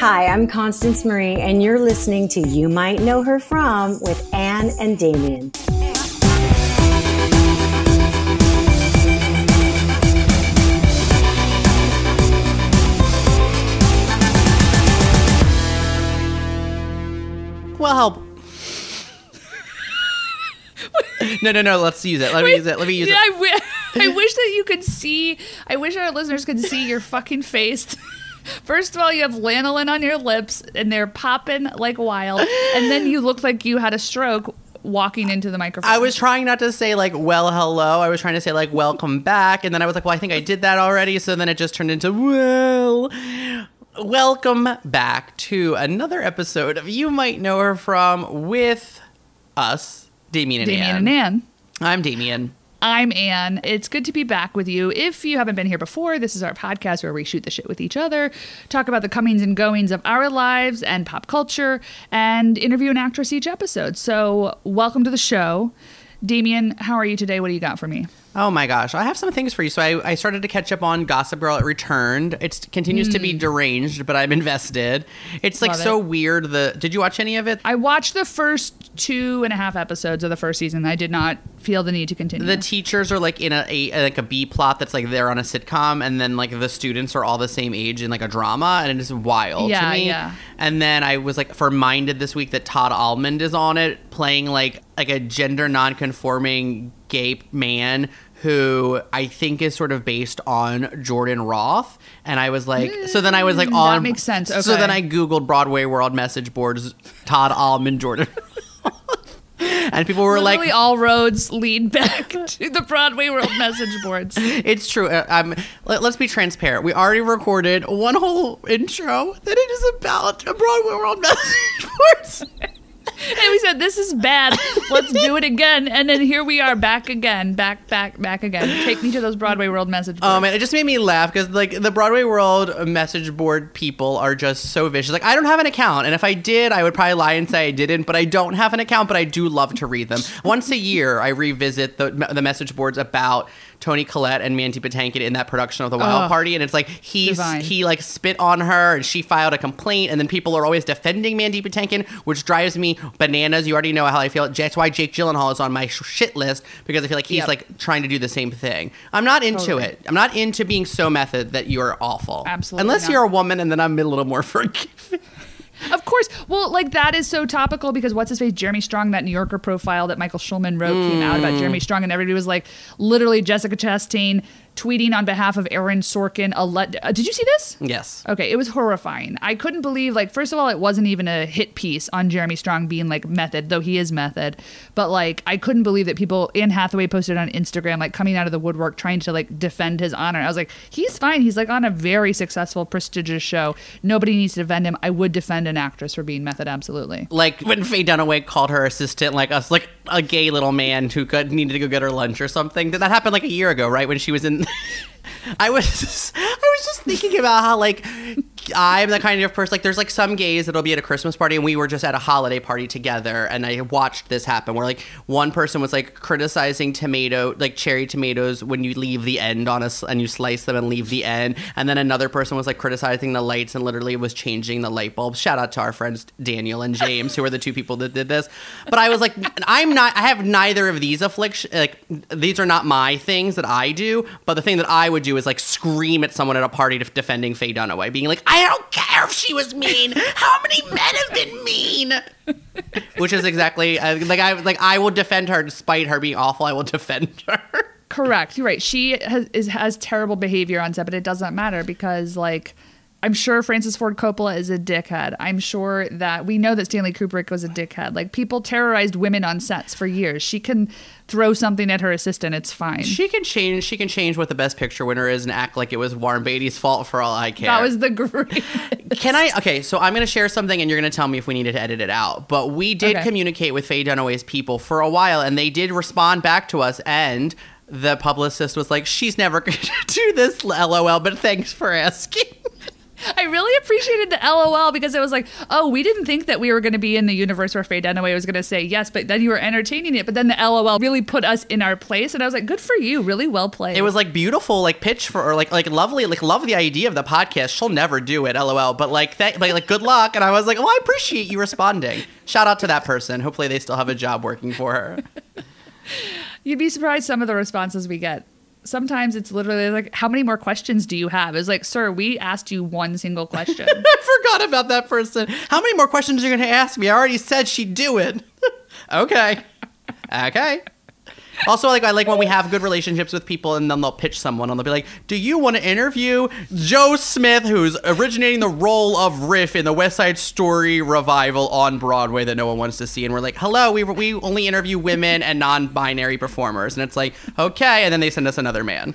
Hi, I'm Constance Marie, and you're listening to You Might Know Her From with Anne and Damian. Well, help. no, no, no. Let's use it. Let me use it. Let me use Yeah, it. I, wish that you could see. I wish our listeners could see your fucking face. First of all, you have lanolin on your lips and they're popping like wild, and then you look like you had a stroke walking into the microphone. I was trying not to say like well hello. I was trying to say like welcome back, and then I was like, well, I think I did that already. So then it just turned into well. Welcome back to another episode of You Might Know Her From with us, Damian and Damian Ann. and Ann. I'm Damian. I'm Anne. It's good to be back with you. If you haven't been here before, this is our podcast where we shoot the shit with each other, talk about the comings and goings of our lives and pop culture, and interview an actress each episode. So, welcome to the show. Damian, how are you today? What do you got for me? Oh my gosh, I have some things for you. So I, I started to catch up on Gossip Girl. It returned. It continues to be deranged, but I'm invested. It's like Hmm. Love so it. weird. The did you watch any of it? I watched the first two and a half episodes of the first season. I did not feel the need to continue. the teachers are like in a, a like a B plot that's like they're on a sitcom, and then like the students are all the same age in like a drama, and it is wild Yeah, to me. yeah. And then I was like reminded this week that Todd Almond is on it, playing like like a gender non-conforming gay man who I think is sort of based on Jordan Roth. And I was like, so then I was like Mm, on that makes sense. So then I googled Broadway World message boards, Todd Almond, Jordan. And people were Literally like, all roads lead back to the Broadway World message boards. It's true. Uh, Um, let, us be transparent. We already recorded one whole intro that it is about a Broadway World Message Boards. And we said, this is bad. Let's do it again. And then here we are back again, back, back, back again. Take me to those Broadway World message boards. Um, and it just made me laugh because like the Broadway World message board people are just so vicious. Like I don't have an account, and if I did, I would probably lie and say I didn't. But I don't have an account, but I do love to read them. Once a year, I revisit the the message boards about Toni Collette and Mandy Patinkin in that production of The Wild Ugh. Party, and it's like Divine. he like spit on her, and she filed a complaint, and then people are always defending Mandy Patinkin, which drives me bananas. You already know how I feel. That's why Jake Gyllenhaal is on my sh- shit list because I feel like he's Yep. like trying to do the same thing. I'm not into Totally. it. I'm not into being so method that you're awful. Absolutely Unless not. you're a woman, and then I'm a little more forgiving. Of course. Well, like that is so topical because what's his face? Jeremy Strong, that New Yorker profile that Michael Schulman wrote came out about hmm. Jeremy Strong, and everybody was like, literally Jessica Chastain tweeting on behalf of Aaron Sorkin. A let- uh, did you see this? Yes. Okay, it was horrifying. I couldn't believe, like, first of all, it wasn't even a hit piece on Jeremy Strong being like method, though he is method. But like, I couldn't believe that people, Anne Hathaway posted on Instagram, like coming out of the woodwork trying to like defend his honor. I was like, he's fine. He's like on a very successful, prestigious show. Nobody needs to defend him. I would defend an actress for being method, absolutely. Like when Faye Dunaway called her assistant like us, like a gay little man who could, needed to go get her lunch or something. Did That happened like a year ago, right? When she was in. I was just, I was just thinking about how like I'm the kind of person like there's like some gays that'll be at a Christmas party and we were just at a holiday party together and I watched this happen where like one person was like criticizing tomato like cherry tomatoes when you leave the end on us and you slice them and leave the end and then another person was like criticizing the lights and literally was changing the light bulbs. Shout out to our friends Daniel and James who are the two people that did this. But I was like I'm not I have neither of these affliction like these are not my things that I do, but the thing that I would do is like scream at someone at a party defending Faye Dunaway, being like, don't care if she was mean. How many men have been mean? Which is exactly uh, like I like I will defend her despite her being awful. I will defend her. Correct. You're right. She has is, has terrible behavior on set, but it doesn't matter because like I'm sure Francis Ford Coppola is a dickhead. I'm sure that we know that Stanley Kubrick was a dickhead. Like people terrorized women on sets for years. She can throw something at her assistant. It's fine. She can change. She can change what the best picture winner is and act like it was Warren Beatty's fault for all I care. that was the great. Can I? Okay, so I'm going to share something, and you're going to tell me if we needed to edit it out. But we did Okay. communicate with Faye Dunaway's people for a while, and they did respond back to us. And the publicist was like, "She's never going to do this, lol." But thanks for asking. I really appreciated the LOL because it was like, oh, we didn't think that we were going to be in the universe where Faye Dunaway was going to say yes, but then you were entertaining it. But then the LOL really put us in our place, and I was like, good for you, really well played. It was like beautiful, like pitch for or like like lovely, like love the idea of the podcast. She'll never do it, lol. But like that, like, like good luck. And I was like, oh, I appreciate you responding. Shout out to that person. Hopefully, they still have a job working for her. You'd be surprised some of the responses we get sometimes it's literally like, how many more questions do you have? It's like, sir, we asked you one single question. I forgot about that person. How many more questions are you going to ask me? I already said she'd do it. okay. Okay. Also, like I like when we have good relationships with people, and then they'll pitch someone, and they'll be like, "Do you want to interview Joe Smith, who's originating the role of Riff in the West Side Story revival on Broadway that no one wants to see?" And we're like, "Hello, we we only interview women and non-binary performers," and it's like, "Okay," and then they send us another man.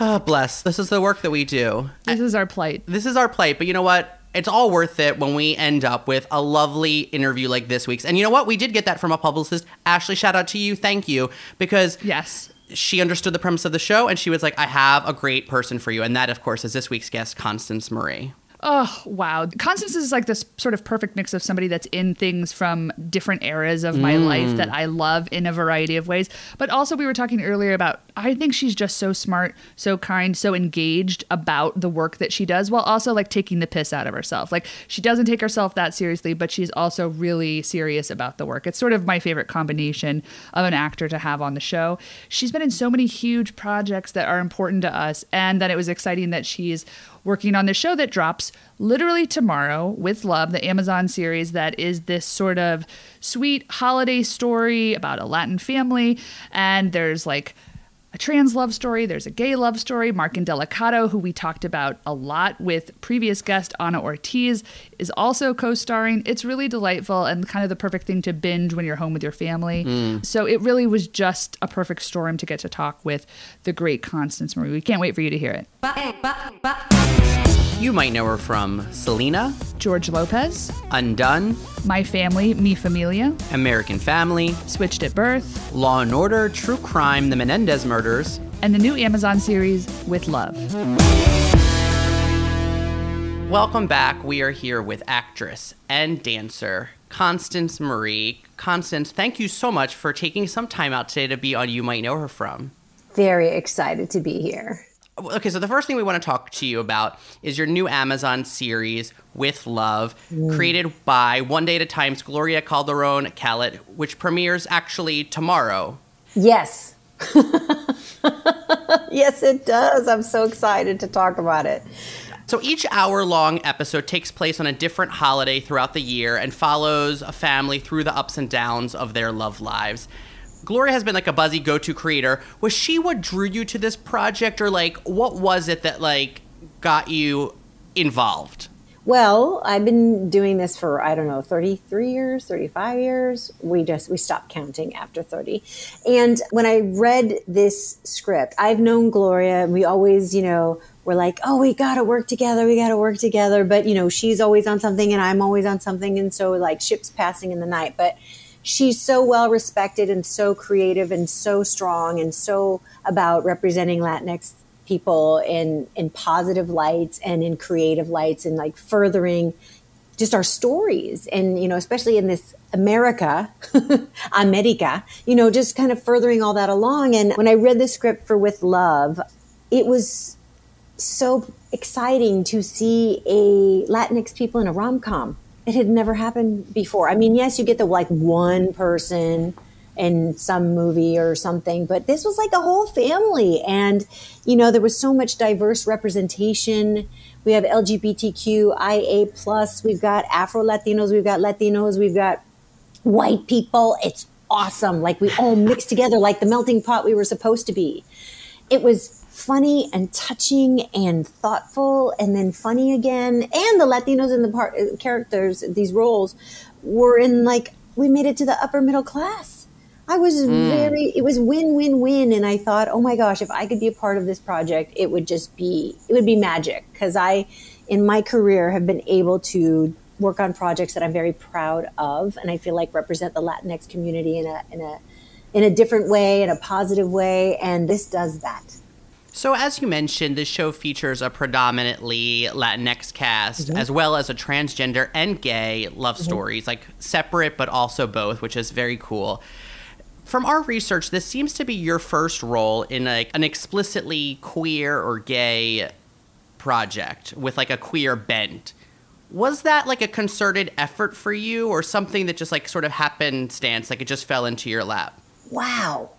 oh, bless. This is the work that we do. This is our plight. This is our plight, but you know what? It's all worth it when we end up with a lovely interview like this week's. And you know what? We did get that from a publicist. Ashley, shout out to you. Thank you. Because yes. She understood the premise of the show and she was like, I have a great person for you. And that, of course, is this week's guest, Constance Marie. Oh, wow. Constance is like this sort of perfect mix of somebody that's in things from different eras of my mm. life that I love in a variety of ways. But also, we were talking earlier about, I think she's just so smart, so kind, so engaged about the work that she does, while also like taking the piss out of herself. Like, she doesn't take herself that seriously, but she's also really serious about the work. It's sort of my favorite combination of an actor to have on the show. She's been in so many huge projects that are important to us, and then it was exciting that she's working on the show that drops literally tomorrow with Love, the Amazon series that is this sort of sweet holiday story about a Latin family. And there's like a trans love story, there's a gay love story. Mark Indelicato, who we talked about a lot with previous guest Ana Ortiz, is also co starring. It's really delightful and kind of the perfect thing to binge when you're home with your family. Mm. So it really was just a perfect storm to get to talk with the great Constance Marie. We can't wait for you to hear it. You might know her from Selena, George Lopez, Undone, My Family, Mi Familia, American Family, Switched at Birth, Law and Order, True Crime, The Menendez Murders, and the new Amazon series With Love. Welcome back. We are here with actress and dancer Constance Marie. Constance, thank you so much for taking some time out today to be on You Might Know Her From. Very excited to be here okay, so the first thing we want to talk to you about is your new Amazon series, With Love, mm. created by One Day at a Time's Gloria Calderon Kellett, which premieres actually tomorrow. Yes. yes, it does. I'm so excited to talk about it. So each hour long episode takes place on a different holiday throughout the year and follows a family through the ups and downs of their love lives. Gloria has been like a buzzy go-to creator. Was she what drew you to this project, or like what was it that like got you involved? Well, I've been doing this for I don't know, 33 years, 35 years. We just we stopped counting after 30. And when I read this script, I've known Gloria and we always, you know, we're like, "Oh, we got to work together. We got to work together." But, you know, she's always on something and I'm always on something and so like ships passing in the night. But she's so well respected and so creative and so strong and so about representing Latinx people in in positive lights and in creative lights and like furthering just our stories and you know especially in this America America you know just kind of furthering all that along. And when I read the script for With Love it was so exciting to see a Latinx people in a rom-com it had never happened before. I mean, yes, you get the like one person in some movie or something, but this was like a whole family. And, you know, there was so much diverse representation. We have LGBTQIA plus, we've got Afro Latinos, we've got Latinos, we've got white people. It's awesome. Like we all mixed together like the melting pot we were supposed to be. It was funny and touching and thoughtful and then funny again. And the Latinos in the part uh, characters, these roles were in like, we made it to the upper middle class. I was mm. very, it was win, win, win. And I thought, oh my gosh, if I could be a part of this project, it would just be, it would be magic. Cause I, in my career, have been able to work on projects that I'm very proud of. And I feel like represent the Latinx community in a, in a, in a different way, in a positive way. And this does that. So, as you mentioned, this show features a predominantly Latinx cast, Mm-hmm. as well as a transgender and gay love stories, like separate but also both, which is very cool. From our research, this seems to be your first role in a, an explicitly queer or gay project with like a queer bent. Was that like a concerted effort for you, or something that just like sort of happenstance, like it just fell into your lap? Wow.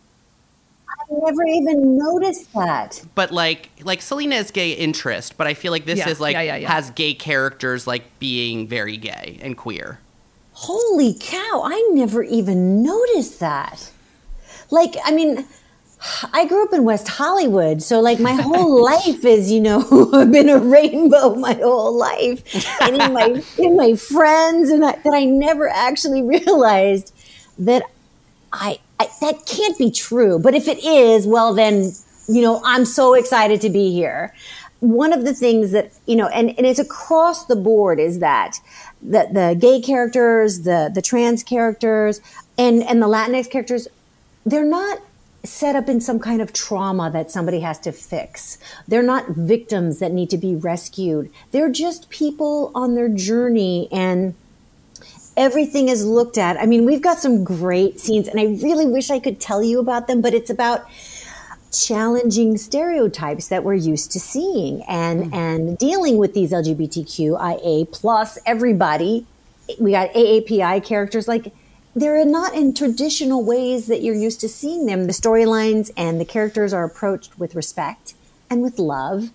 I never even noticed that. but like like Selena is gay interest, but I feel like this Yeah, is like yeah, yeah, yeah. has gay characters like being very gay and queer. Holy cow, I never even noticed that. Like, I mean, I grew up in West Hollywood, so like my whole life is, you know, I've been a rainbow my whole life, and in my in my friends, and I, that I never actually realized that I, I that can't be true. But if it is, well, then you know, I'm so excited to be here. One of the things that you know, and, and it's across the board, is that the the gay characters, the the trans characters, and and the Latinx characters, they're not set up in some kind of trauma that somebody has to fix. They're not victims that need to be rescued. They're just people on their journey and everything is looked at. I mean, we've got some great scenes and I really wish I could tell you about them, but it's about challenging stereotypes that we're used to seeing and mm. and dealing with these LGBTQIA plus everybody. We got AAPI characters like they're not in traditional ways that you're used to seeing them. The storylines and the characters are approached with respect and with love,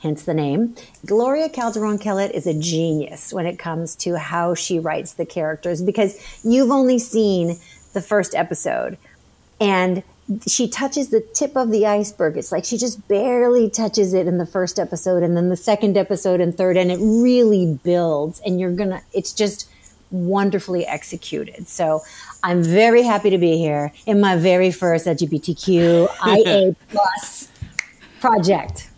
hence the name. Gloria Calderon Kellett is a genius when it comes to how she writes the characters because you've only seen the first episode and she touches the tip of the iceberg. It's like she just barely touches it in the first episode and then the second episode and third, and it really builds. And you're gonna, it's just wonderfully executed. So I'm very happy to be here in my very first LGBTQIA plus project.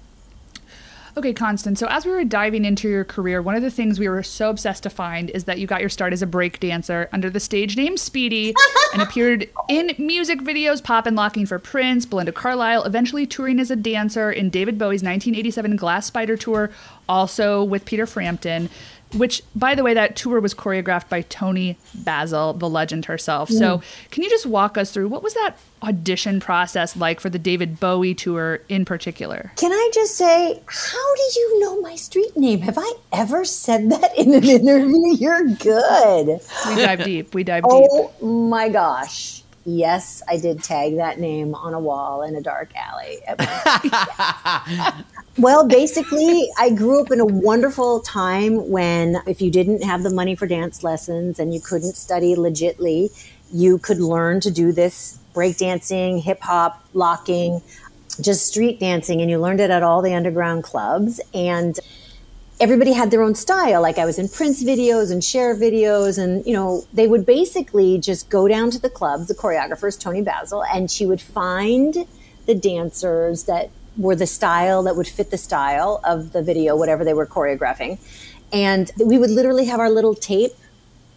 Okay, Constance. So as we were diving into your career, one of the things we were so obsessed to find is that you got your start as a break dancer under the stage name Speedy and appeared in music videos, pop and locking for Prince, Belinda Carlisle, eventually touring as a dancer in David Bowie's 1987 Glass Spider tour, also with Peter Frampton. Which, by the way, that tour was choreographed by Toni Basil, the legend herself. So, mm. can you just walk us through what was that audition process like for the David Bowie tour in particular? Can I just say, how do you know my street name? Have I ever said that in an interview? You're good. We dive deep. We dive oh deep. Oh my gosh. Yes, I did tag that name on a wall in a dark alley. well, basically, I grew up in a wonderful time when if you didn't have the money for dance lessons and you couldn't study legitly, you could learn to do this breakdancing, hip hop, locking, just street dancing, and you learned it at all the underground clubs. And everybody had their own style. Like I was in Prince videos and Cher videos, and you know, they would basically just go down to the clubs, the choreographers, Toni Basil, and she would find the dancers that were the style that would fit the style of the video, whatever they were choreographing. And we would literally have our little tape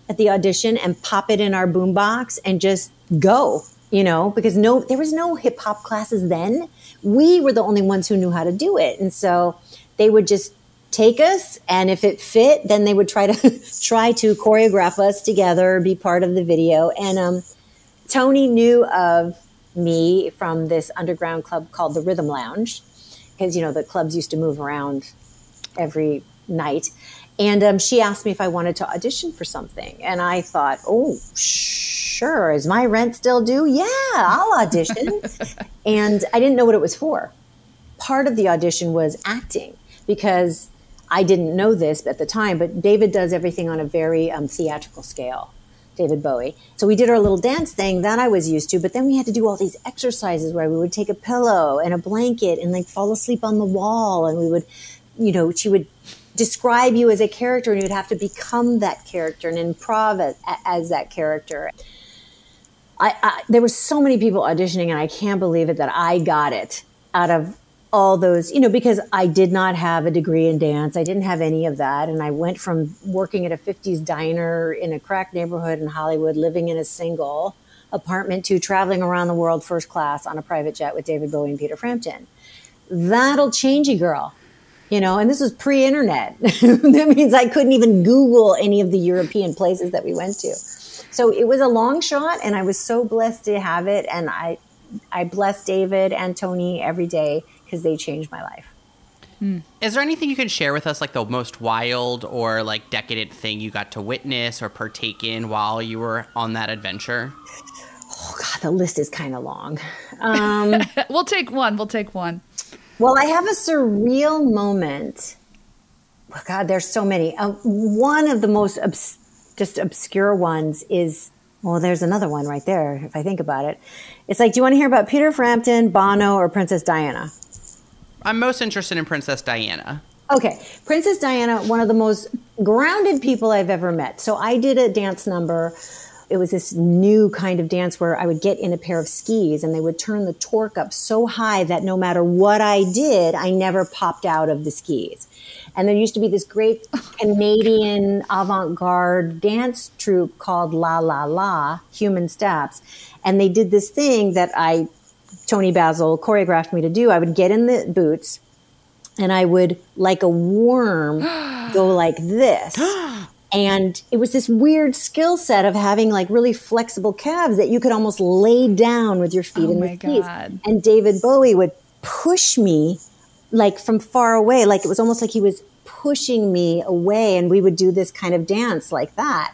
at the audition and pop it in our boombox and just go, you know, because no, there was no hip hop classes then. We were the only ones who knew how to do it. And so they would just take us and if it fit then they would try to try to choreograph us together be part of the video and um, tony knew of me from this underground club called the rhythm lounge because you know the clubs used to move around every night. And um, she asked me if i wanted to audition for something and i thought oh sure. Is my rent still due? Yeah i'll audition. And i didn't know what it was for. Part of the audition was acting because I didn't know this at the time, but David does everything on a very um, theatrical scale. David Bowie. So we did our little dance thing that I was used to, but then we had to do all these exercises where we would take a pillow and a blanket and like fall asleep on the wall, and we would, you know, she would describe you as a character, and you'd have to become that character and improv as, as that character. I, I, there were so many people auditioning, and I can't believe it that I got it out of all those, you know, because I did not have a degree in dance. I didn't have any of that. And I went from working at a 50s diner in a crack neighborhood in Hollywood, living in a single apartment, to traveling around the world first class on a private jet with David Bowie and Peter Frampton. that'll change you, girl. You know, and this was pre internet. that means I couldn't even Google any of the European places that we went to. So it was a long shot, and I was so blessed to have it. And I, I bless David and Toni every day because they changed my life. Is there anything you can share with us, like the most wild or like decadent thing you got to witness or partake in while you were on that adventure? Oh God, the list is kind of long. Um, we'll take one. We'll take one. well, I have a surreal moment. Oh, God, there's so many. Uh, one of the most obs- just obscure ones is well, there's another one right there. If I think about it, it's like, do you want to hear about Peter Frampton, Bono, or Princess Diana? I'm most interested in Princess Diana. Okay, Princess Diana, one of the most grounded people I've ever met. So I did a dance number. It was this new kind of dance where I would get in a pair of skis and they would turn the torque up so high that no matter what I did, I never popped out of the skis. And there used to be this great Canadian avant garde dance troupe called La La La, Human Steps. And they did this thing that I, Toni Basil, choreographed me to do. I would get in the boots and I would, like a worm, go like this. And it was this weird skill set of having like really flexible calves that you could almost lay down with your feet Oh in the skis. And David Bowie would push me like from far away, like it was almost like he was pushing me away, and we would do this kind of dance like that.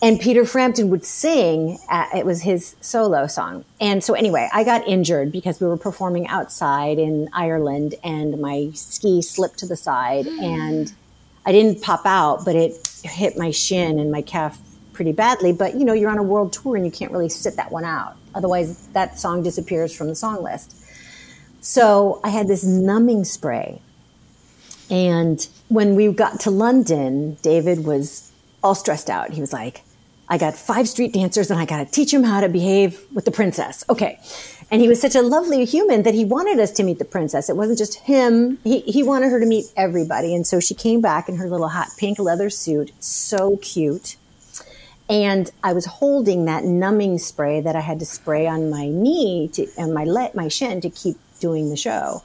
And Peter Frampton would sing. Uh, it was his solo song. And so, anyway, I got injured because we were performing outside in Ireland, and my ski slipped to the side, and I didn't pop out, but it hit my shin and my calf pretty badly. But you know, you're on a world tour, and you can't really sit that one out. Otherwise, that song disappears from the song list. So I had this numbing spray. And when we got to London, David was all stressed out. He was like, I got five street dancers and I got to teach them how to behave with the princess. Okay. And he was such a lovely human that he wanted us to meet the princess. It wasn't just him. He, he wanted her to meet everybody. And so she came back in her little hot pink leather suit. So cute. And I was holding that numbing spray that I had to spray on my knee to, and my let my shin to keep doing the show.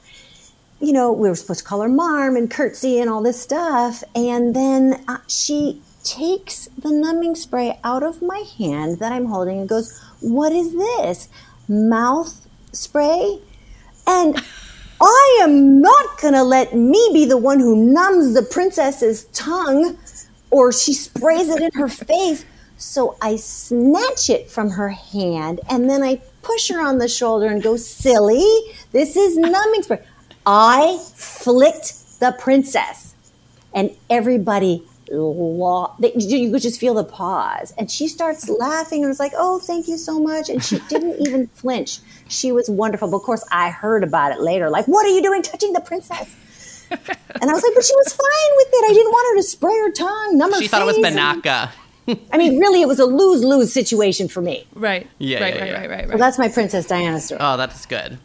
You know, we were supposed to call her Marm and curtsy and all this stuff. And then uh, she takes the numbing spray out of my hand that I'm holding and goes, What is this? Mouth spray? And I am not going to let me be the one who numbs the princess's tongue or she sprays it in her face. So I snatch it from her hand and then I push her on the shoulder and go, Silly, this is numbing spray. I flicked the princess and everybody lo- they- you could just feel the pause and she starts laughing and was like oh thank you so much and she didn't even flinch she was wonderful but of course i heard about it later like what are you doing touching the princess and i was like but she was fine with it i didn't want her to spray her tongue Number She thought it was face. Banaka. i mean really it was a lose-lose situation for me Right. Yeah, Right. yeah, right, yeah. right. Right. Right. well that's my princess diana story Oh, that's good.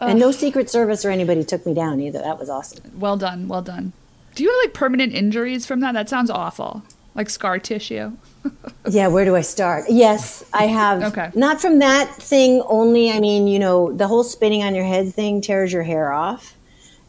and no secret service or anybody took me down either that was awesome Well done. Well done. Do you have like permanent injuries from that? That sounds awful. Like scar tissue. Yeah, where do I start? Yes, I have. Okay. Not from that thing only. I mean, you know, the whole spinning on your head thing tears your hair off,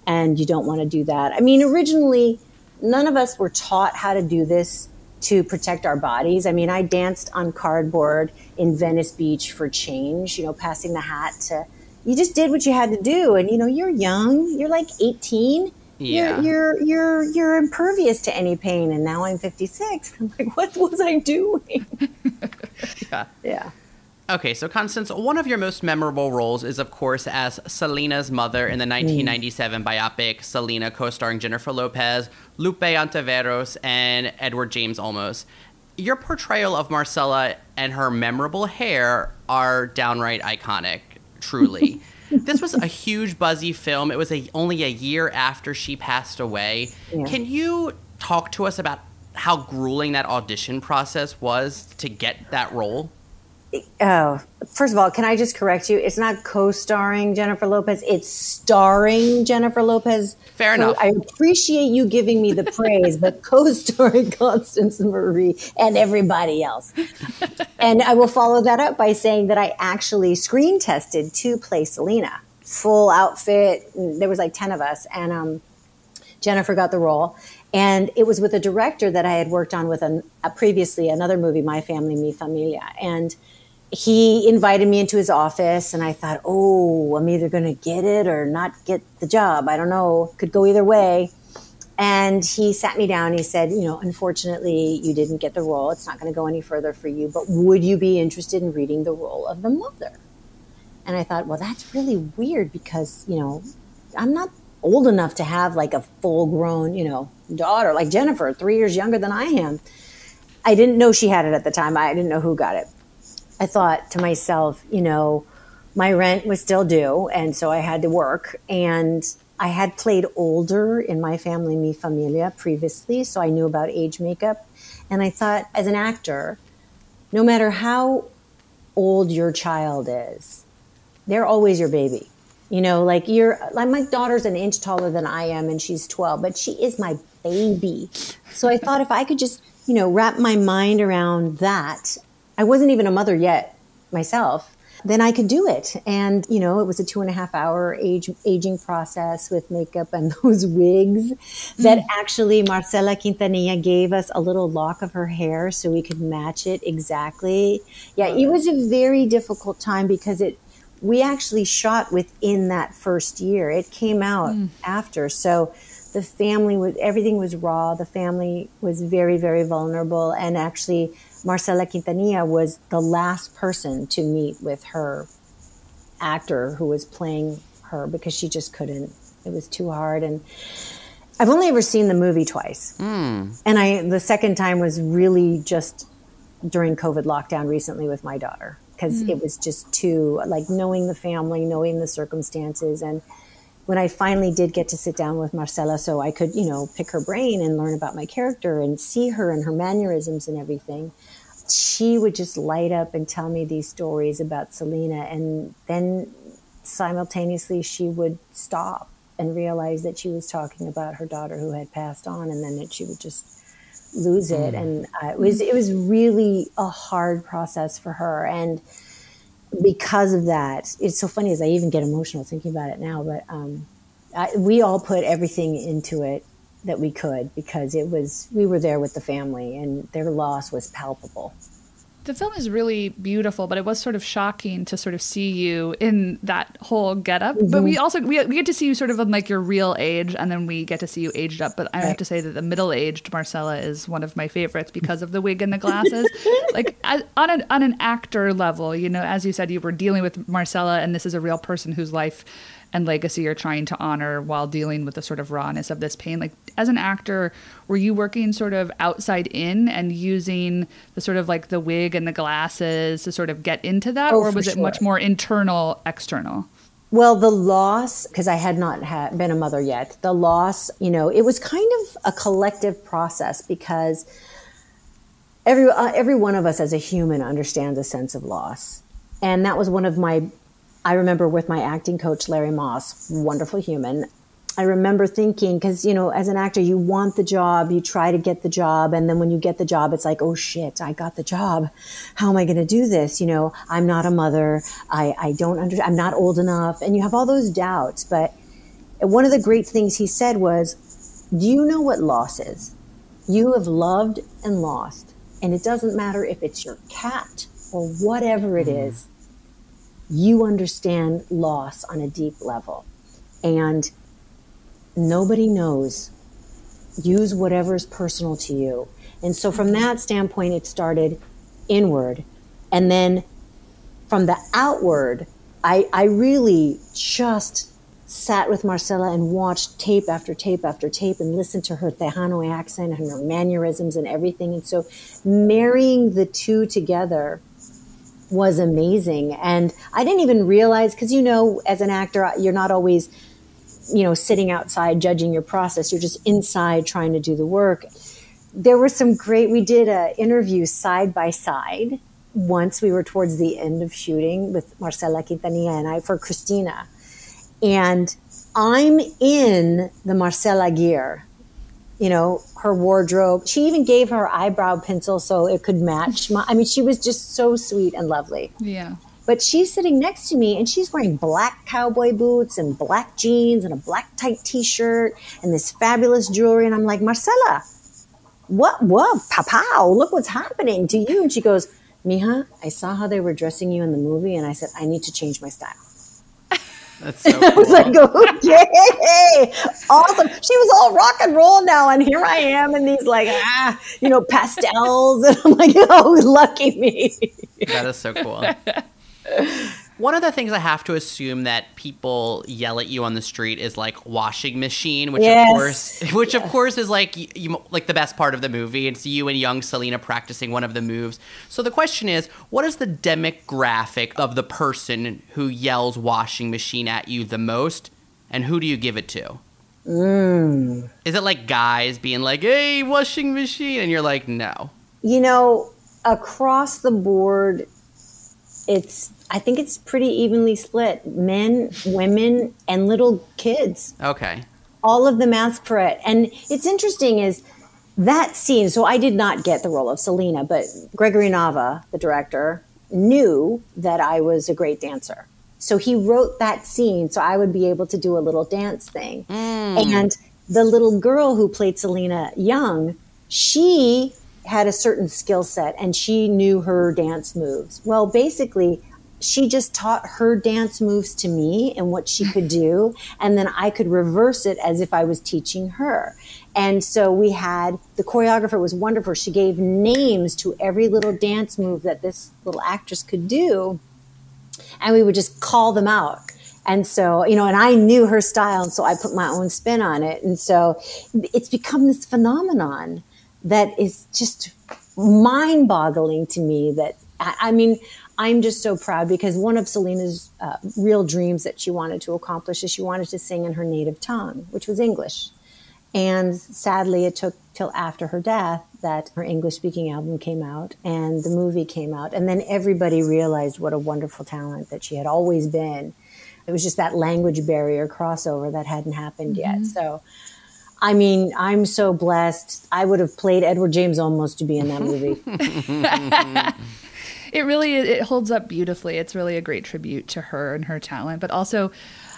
and you don't want to do that. I mean, originally, none of us were taught how to do this to protect our bodies. I mean, I danced on cardboard in Venice Beach for change, you know, passing the hat to. You just did what you had to do, and you know, you're young. You're like 18. Yeah. You're, you're you're you're impervious to any pain, and now I'm 56. I'm like, what was I doing? Yeah. Yeah. Okay, so Constance, one of your most memorable roles is, of course, as Selena's mother in the mm. 1997 biopic Selena, co-starring Jennifer Lopez, Lupe Ontiveros, and Edward James Olmos. Your portrayal of Marcella and her memorable hair are downright iconic, truly. this was a huge buzzy film. It was a, only a year after she passed away. Yeah. Can you talk to us about how grueling that audition process was to get that role? Oh, first of all, can I just correct you? It's not co-starring Jennifer Lopez; it's starring Jennifer Lopez. Fair So enough. I appreciate you giving me the praise, but co-starring Constance Marie and everybody else. And I will follow that up by saying that I actually screen tested to play Selena. full outfit. There was like 10 of us. And um, Jennifer got the role. And it was with a director that I had worked on with an, a previously another movie, My Family, Mi Familia. And he invited me into his office, and I thought, oh, I'm either going to get it or not get the job. I don't know. Could go either way. And he sat me down. He said, you know, unfortunately, you didn't get the role. It's not going to go any further for you, but would you be interested in reading the role of the mother? And I thought, well, that's really weird because, you know, I'm not old enough to have like a full grown, you know, daughter like Jennifer, three years younger than I am. I didn't know she had it at the time. I didn't know who got it. I thought to myself, you know, my rent was still due. And so I had to work. And I had played older in my family, Mi Familia, previously. So I knew about age makeup. And I thought, as an actor, no matter how old your child is, they're always your baby. You know, like you're like my daughter's an inch taller than I am and she's 12, but she is my baby. So I thought if I could just, you know, wrap my mind around that, I wasn't even a mother yet myself, then I could do it. And, you know, it was a two and a half hour age, aging process with makeup and those wigs that mm. actually Marcella Quintanilla gave us a little lock of her hair so we could match it exactly. Yeah, it was a very difficult time because it, we actually shot within that first year. It came out mm. after. So the family was, everything was raw. The family was very, very vulnerable. And actually, Marcella Quintanilla was the last person to meet with her actor who was playing her because she just couldn't. It was too hard. And I've only ever seen the movie twice. Mm. And I, the second time was really just during COVID lockdown recently with my daughter because mm. it was just too like knowing the family, knowing the circumstances, and when I finally did get to sit down with Marcella, so I could you know pick her brain and learn about my character and see her and her mannerisms and everything. She would just light up and tell me these stories about Selena, and then simultaneously she would stop and realize that she was talking about her daughter who had passed on, and then that she would just lose it. Mm. And uh, it was it was really a hard process for her, and because of that, it's so funny as I even get emotional thinking about it now. But um, I, we all put everything into it that we could because it was we were there with the family, and their loss was palpable the film is really beautiful, but it was sort of shocking to sort of see you in that whole getup. Mm-hmm. But we also we, we get to see you sort of in like your real age, and then we get to see you aged up. But I have to say that the middle aged Marcella is one of my favorites because of the wig and the glasses. like as, on an on an actor level, you know, as you said, you were dealing with Marcella, and this is a real person whose life and legacy you're trying to honor while dealing with the sort of rawness of this pain. Like as an actor, were you working sort of outside in and using the sort of like the wig and the glasses to sort of get into that, oh, or was it sure. much more internal, external? Well, the loss, because I had not ha- been a mother yet, the loss, you know, it was kind of a collective process because every uh, every one of us as a human understands a sense of loss, and that was one of my I remember with my acting coach, Larry Moss, wonderful human. I remember thinking, because, you know, as an actor, you want the job, you try to get the job. And then when you get the job, it's like, oh shit, I got the job. How am I going to do this? You know, I'm not a mother. I, I don't under, I'm not old enough. And you have all those doubts. But one of the great things he said was, do you know what loss is? You have loved and lost. And it doesn't matter if it's your cat or whatever it mm-hmm. is you understand loss on a deep level. And nobody knows. Use whatever is personal to you. And so, from that standpoint, it started inward. And then from the outward, I, I really just sat with Marcella and watched tape after tape after tape and listened to her Tejano accent and her mannerisms and everything. And so, marrying the two together was amazing. And I didn't even realize, because you know, as an actor, you're not always, you know, sitting outside judging your process. You're just inside trying to do the work. There were some great, we did an interview side by side once we were towards the end of shooting with Marcella Quintanilla and I for Christina. And I'm in the Marcella gear you know, her wardrobe. She even gave her eyebrow pencil so it could match my, I mean, she was just so sweet and lovely. Yeah. But she's sitting next to me and she's wearing black cowboy boots and black jeans and a black tight t shirt and this fabulous jewelry. And I'm like, Marcella, what, what, pow, look what's happening to you. And she goes, Mija, I saw how they were dressing you in the movie. And I said, I need to change my style. That's so I was cool. like, okay, awesome. She was all rock and roll now, and here I am in these like ah, you know, pastels, and I'm like, oh, lucky me. That is so cool. One of the things I have to assume that people yell at you on the street is like washing machine, which Yes. of course, which of course is like you, like the best part of the movie. It's you and young Selena practicing one of the moves. So the question is, what is the demographic of the person who yells washing machine at you the most, and who do you give it to? Mm. Is it like guys being like, "Hey, washing machine," and you're like, "No." You know, across the board, it's I think it's pretty evenly split: men, women, and little kids. Okay. all of them ask for it. And it's interesting is that scene. So I did not get the role of Selena, but Gregory Nava, the director, knew that I was a great dancer. So he wrote that scene so I would be able to do a little dance thing. Hmm. And the little girl who played Selena Young, she had a certain skill set and she knew her dance moves. Well, basically, she just taught her dance moves to me and what she could do. And then I could reverse it as if I was teaching her. And so we had the choreographer was wonderful. She gave names to every little dance move that this little actress could do. And we would just call them out. And so, you know, and I knew her style. And so I put my own spin on it. And so it's become this phenomenon that is just mind boggling to me that I, I mean, I'm just so proud because one of Selena's uh, real dreams that she wanted to accomplish is she wanted to sing in her native tongue, which was English. And sadly, it took till after her death that her English speaking album came out and the movie came out. And then everybody realized what a wonderful talent that she had always been. It was just that language barrier crossover that hadn't happened yet. So, I mean, I'm so blessed. I would have played Edward James Olmos to be in that movie. It really it holds up beautifully. It's really a great tribute to her and her talent, but also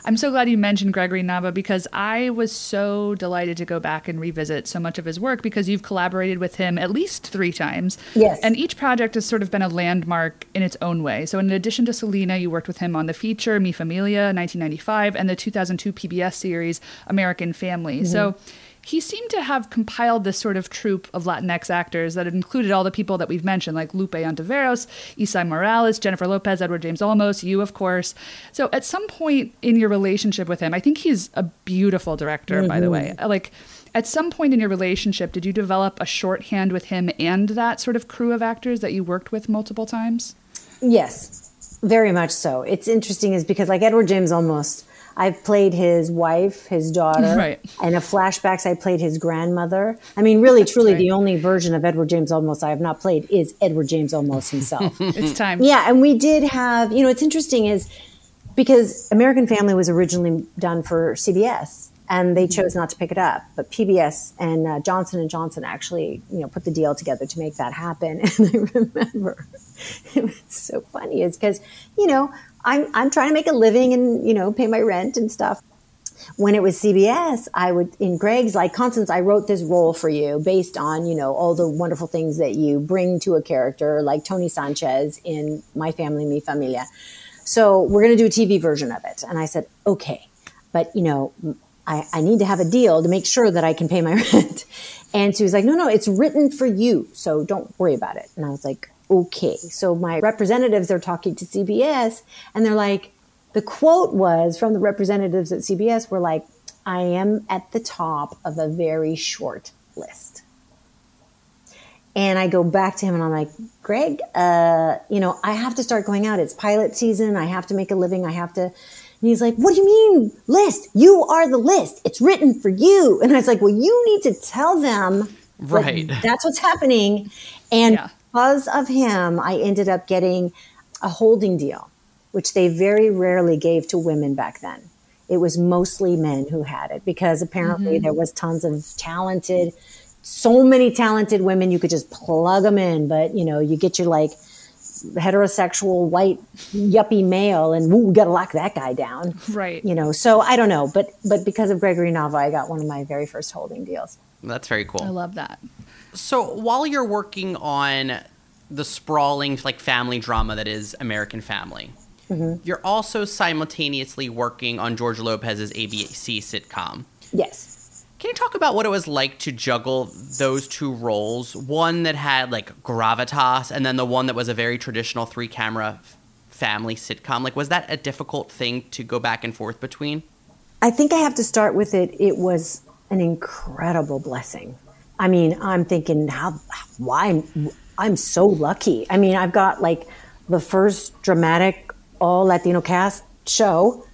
I'm so glad you mentioned Gregory Nava because I was so delighted to go back and revisit so much of his work because you've collaborated with him at least three times. Yes. And each project has sort of been a landmark in its own way. So, in addition to Selena, you worked with him on the feature Mi Familia 1995 and the 2002 PBS series American Family. So, mm-hmm. He seemed to have compiled this sort of troupe of Latinx actors that included all the people that we've mentioned, like Lupe Ontiveros, Esai Morales, Jennifer Lopez, Edward James Olmos, you, of course. So at some point in your relationship with him, I think he's a beautiful director, by the mm-hmm. way. Uh, like, at some point in your relationship, did you develop a shorthand with him and that sort of crew of actors that you worked with multiple times? Yes, very much so. It's interesting is because like Edward James almost I've played his wife, his daughter, Right. and in flashbacks I played his grandmother. I mean, really, truly, right. the only version of Edward James Olmos I have not played is Edward James Olmos himself. It's time. yeah, and we did have, you know, it's interesting is because American Family was originally done for CBS and they chose not to pick it up, but PBS and uh, Johnson and Johnson actually, you know, put the deal together to make that happen. And I remember it was so funny is because, you know, I'm I'm trying to make a living and you know pay my rent and stuff. When it was CBS, I would in Greg's like Constance, I wrote this role for you based on you know all the wonderful things that you bring to a character, like Toni Sanchez in My Family, Mi Familia. So we're going to do a TV version of it. And I said, okay, but you know, I, I need to have a deal to make sure that I can pay my rent. And she was like, no, no, it's written for you. So don't worry about it. And I was like, okay. So my representatives are talking to CBS and they're like, the quote was from the representatives at CBS were like, I am at the top of a very short list. And I go back to him and I'm like, Greg, uh, you know, I have to start going out. It's pilot season. I have to make a living. I have to. And he's like, what do you mean list? You are the list. It's written for you. And I was like, well, you need to tell them that Right. that's what's happening. And Yeah. because of him, I ended up getting a holding deal, which they very rarely gave to women back then. It was mostly men who had it because apparently mm-hmm. there was tons of talented, so many talented women. You could just plug them in, but you know, you get your like heterosexual white yuppie male and woo, we got to lock that guy down. Right. You know, so I don't know, but but because of Gregory Nava, I got one of my very first holding deals. That's very cool. I love that. So while you're working on the sprawling like family drama that is American Family, Mm-hmm. you're also simultaneously working on George Lopez's ABC sitcom. Yes. Can you talk about what it was like to juggle those two roles? One that had like gravitas, and then the one that was a very traditional three camera family sitcom. Like, was that a difficult thing to go back and forth between? I think I have to start with it. It was an incredible blessing. I mean, I'm thinking how why I'm so lucky. I mean, I've got like the first dramatic all Latino cast show,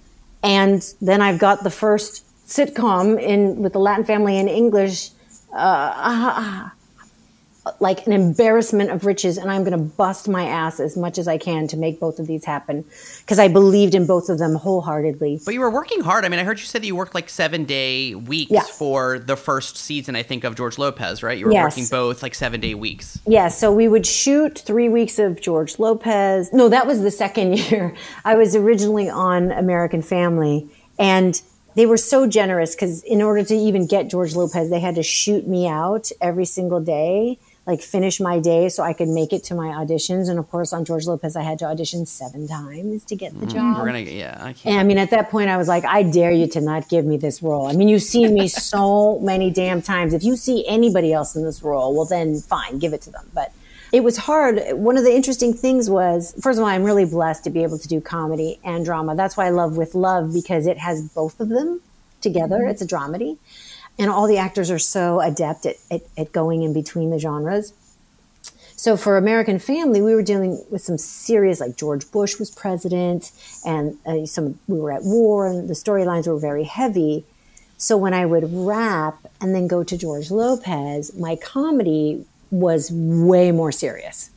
and then I've got the first sitcom in with the Latin family in English. Uh, like an embarrassment of riches and i'm going to bust my ass as much as i can to make both of these happen because i believed in both of them wholeheartedly But you were working hard. I mean, I heard you say that you worked like seven day weeks Yeah. for the first season, I think, of George Lopez, right? You were Yes. working both like seven day weeks. Yeah, so we would shoot three weeks of George Lopez. No, that was the second year. I was originally on American Family, and they were so generous because in order to even get George Lopez, they had to shoot me out every single day, like finish my day so I could make it to my auditions. And of course, on George Lopez, I had to audition seven times to get the mm-hmm. job. We're gonna, yeah, I can't. And I mean, at that point, I was like, I dare you to not give me this role. I mean, you've seen me so many damn times. If you see anybody else in this role, well, then fine, give it to them. But it was hard. One of the interesting things was, first of all, I'm really blessed to be able to do comedy and drama. That's why I love With Love because it has both of them together. It's a dramedy. And all the actors are so adept at, at, at going in between the genres. So for American Family, we were dealing with some serious, like George Bush was president, and uh, some we were at war, and the storylines were very heavy. So when I would wrap and then go to George Lopez, my comedy was way more serious.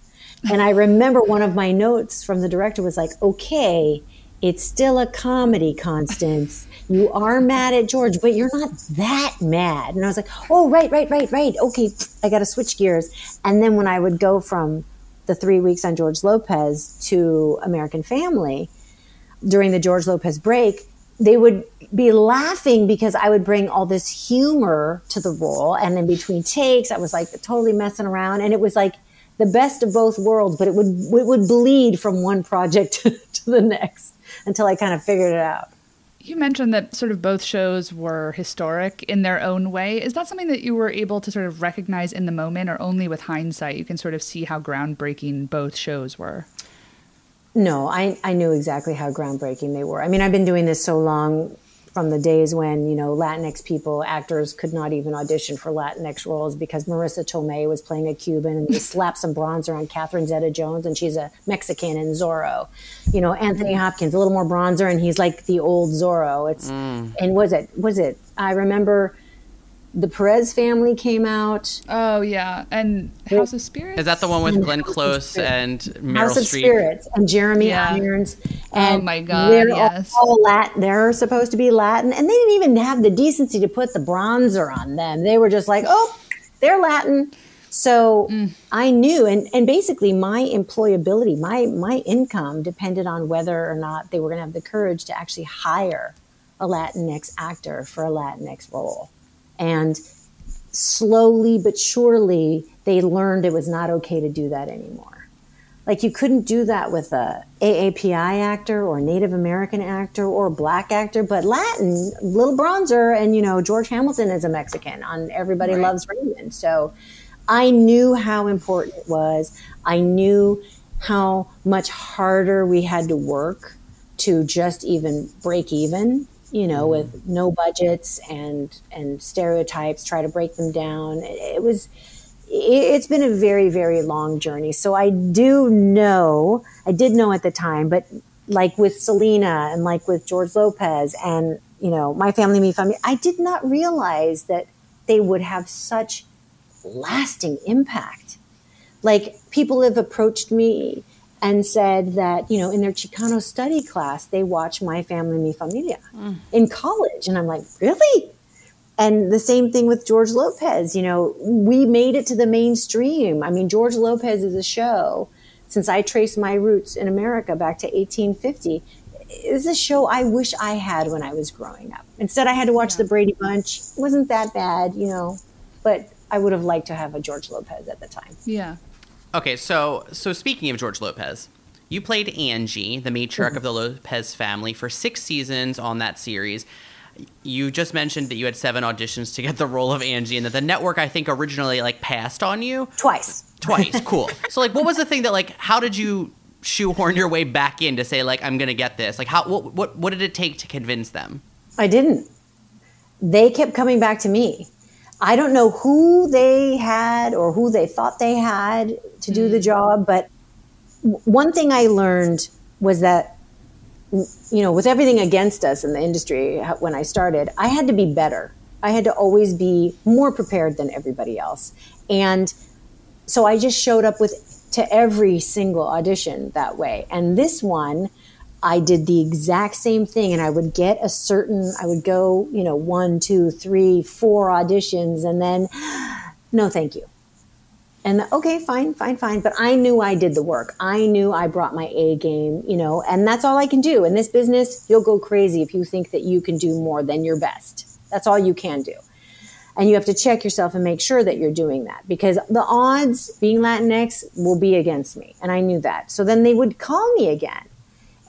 And I remember one of my notes from the director was like, "Okay, it's still a comedy, Constance. You are mad at George, but you're not that mad." And I was like, "Oh, right, right, right, right. Okay, I got to switch gears." And then when I would go from the three weeks on George Lopez to American Family during the George Lopez break, they would be laughing because I would bring all this humor to the role. And in between takes, I was like totally messing around. And it was like the best of both worlds, but it would, it would bleed from one project to the next until I kind of figured it out. You mentioned that sort of both shows were historic in their own way. Is that something that you were able to sort of recognize in the moment, or only with hindsight you can sort of see how groundbreaking both shows were? No, I, I knew exactly how groundbreaking they were. I mean, I've been doing this so long from the days when, you know, Latinx people, actors could not even audition for Latinx roles because Marisa Tomei was playing a Cuban and they slapped some bronzer on Catherine Zeta Jones and she's a Mexican in Zorro. You know, Anthony mm. Hopkins, a little more bronzer and he's like the old Zorro. It's, mm. and was it, was it, I remember the Perez family came out. Oh yeah, and House of Spirits. Is that the one with And Glenn House Close and Meryl House of Streep? Spirits and Jeremy Yeah. Irons. Oh my God, They're yes. all Latin. They're supposed to be Latin, and they didn't even have the decency to put the bronzer on them. They were just like, "Oh, they're Latin." So mm. I knew, and and basically my employability, my my income depended on whether or not they were going to have the courage to actually hire a Latinx actor for a Latinx role, and slowly but surely they learned it was not okay to do that anymore. Like you couldn't do that with a AAPI actor or Native American actor or black actor, but Latin, little bronzer, and you know George Hamilton is a Mexican on Everybody Right. Loves Raymond. So I knew how important it was. I knew how much harder we had to work to just even break even you know with mm. no budgets and and stereotypes try to break them down. It, it was it, it's been a very very long journey. So i do know i did know at the time but like with selena and like with george lopez and you know my family me family i did not realize that they would have such lasting impact. Like people have approached me and said that you know in their Chicano study class they watch My Family Mi Familia mm. in college, and I'm like, really? And the same thing with George Lopez. You know, we made it to the mainstream. I mean, George Lopez is a show since I trace my roots in America back to 1850, is a show I wish I had when I was growing up. Instead, I had to watch yeah. the Brady Bunch. It wasn't that bad, you know, but I would have liked to have a George Lopez at the time. Yeah. Okay, so so speaking of George Lopez, you played Angie, the matriarch mm-hmm. of the Lopez family, for six seasons on that series. You just mentioned that you had seven auditions to get the role of Angie, and that the network, I think, originally like passed on you twice. Twice, cool. so, like, what was the thing that, like, how did you shoehorn your way back in to say, like, I'm gonna get this? Like, how what what what did it take to convince them? I didn't. They kept coming back to me. I don't know who they had or who they thought they had to do the mm. job, but one thing I learned was that you know, with everything against us in the industry when I started, I had to be better. I had to always be more prepared than everybody else. And so I just showed up with to every single audition that way. And this one, I did the exact same thing and I would get a certain, I would go, you know, one, two, three, four auditions and then, no, thank you. And okay, fine, fine, fine. But I knew I did the work. I knew I brought my A game, you know, and that's all I can do. In this business, you'll go crazy if you think that you can do more than your best. That's all you can do. And you have to check yourself and make sure that you're doing that because the odds being Latinx will be against me. And I knew that. So then they would call me again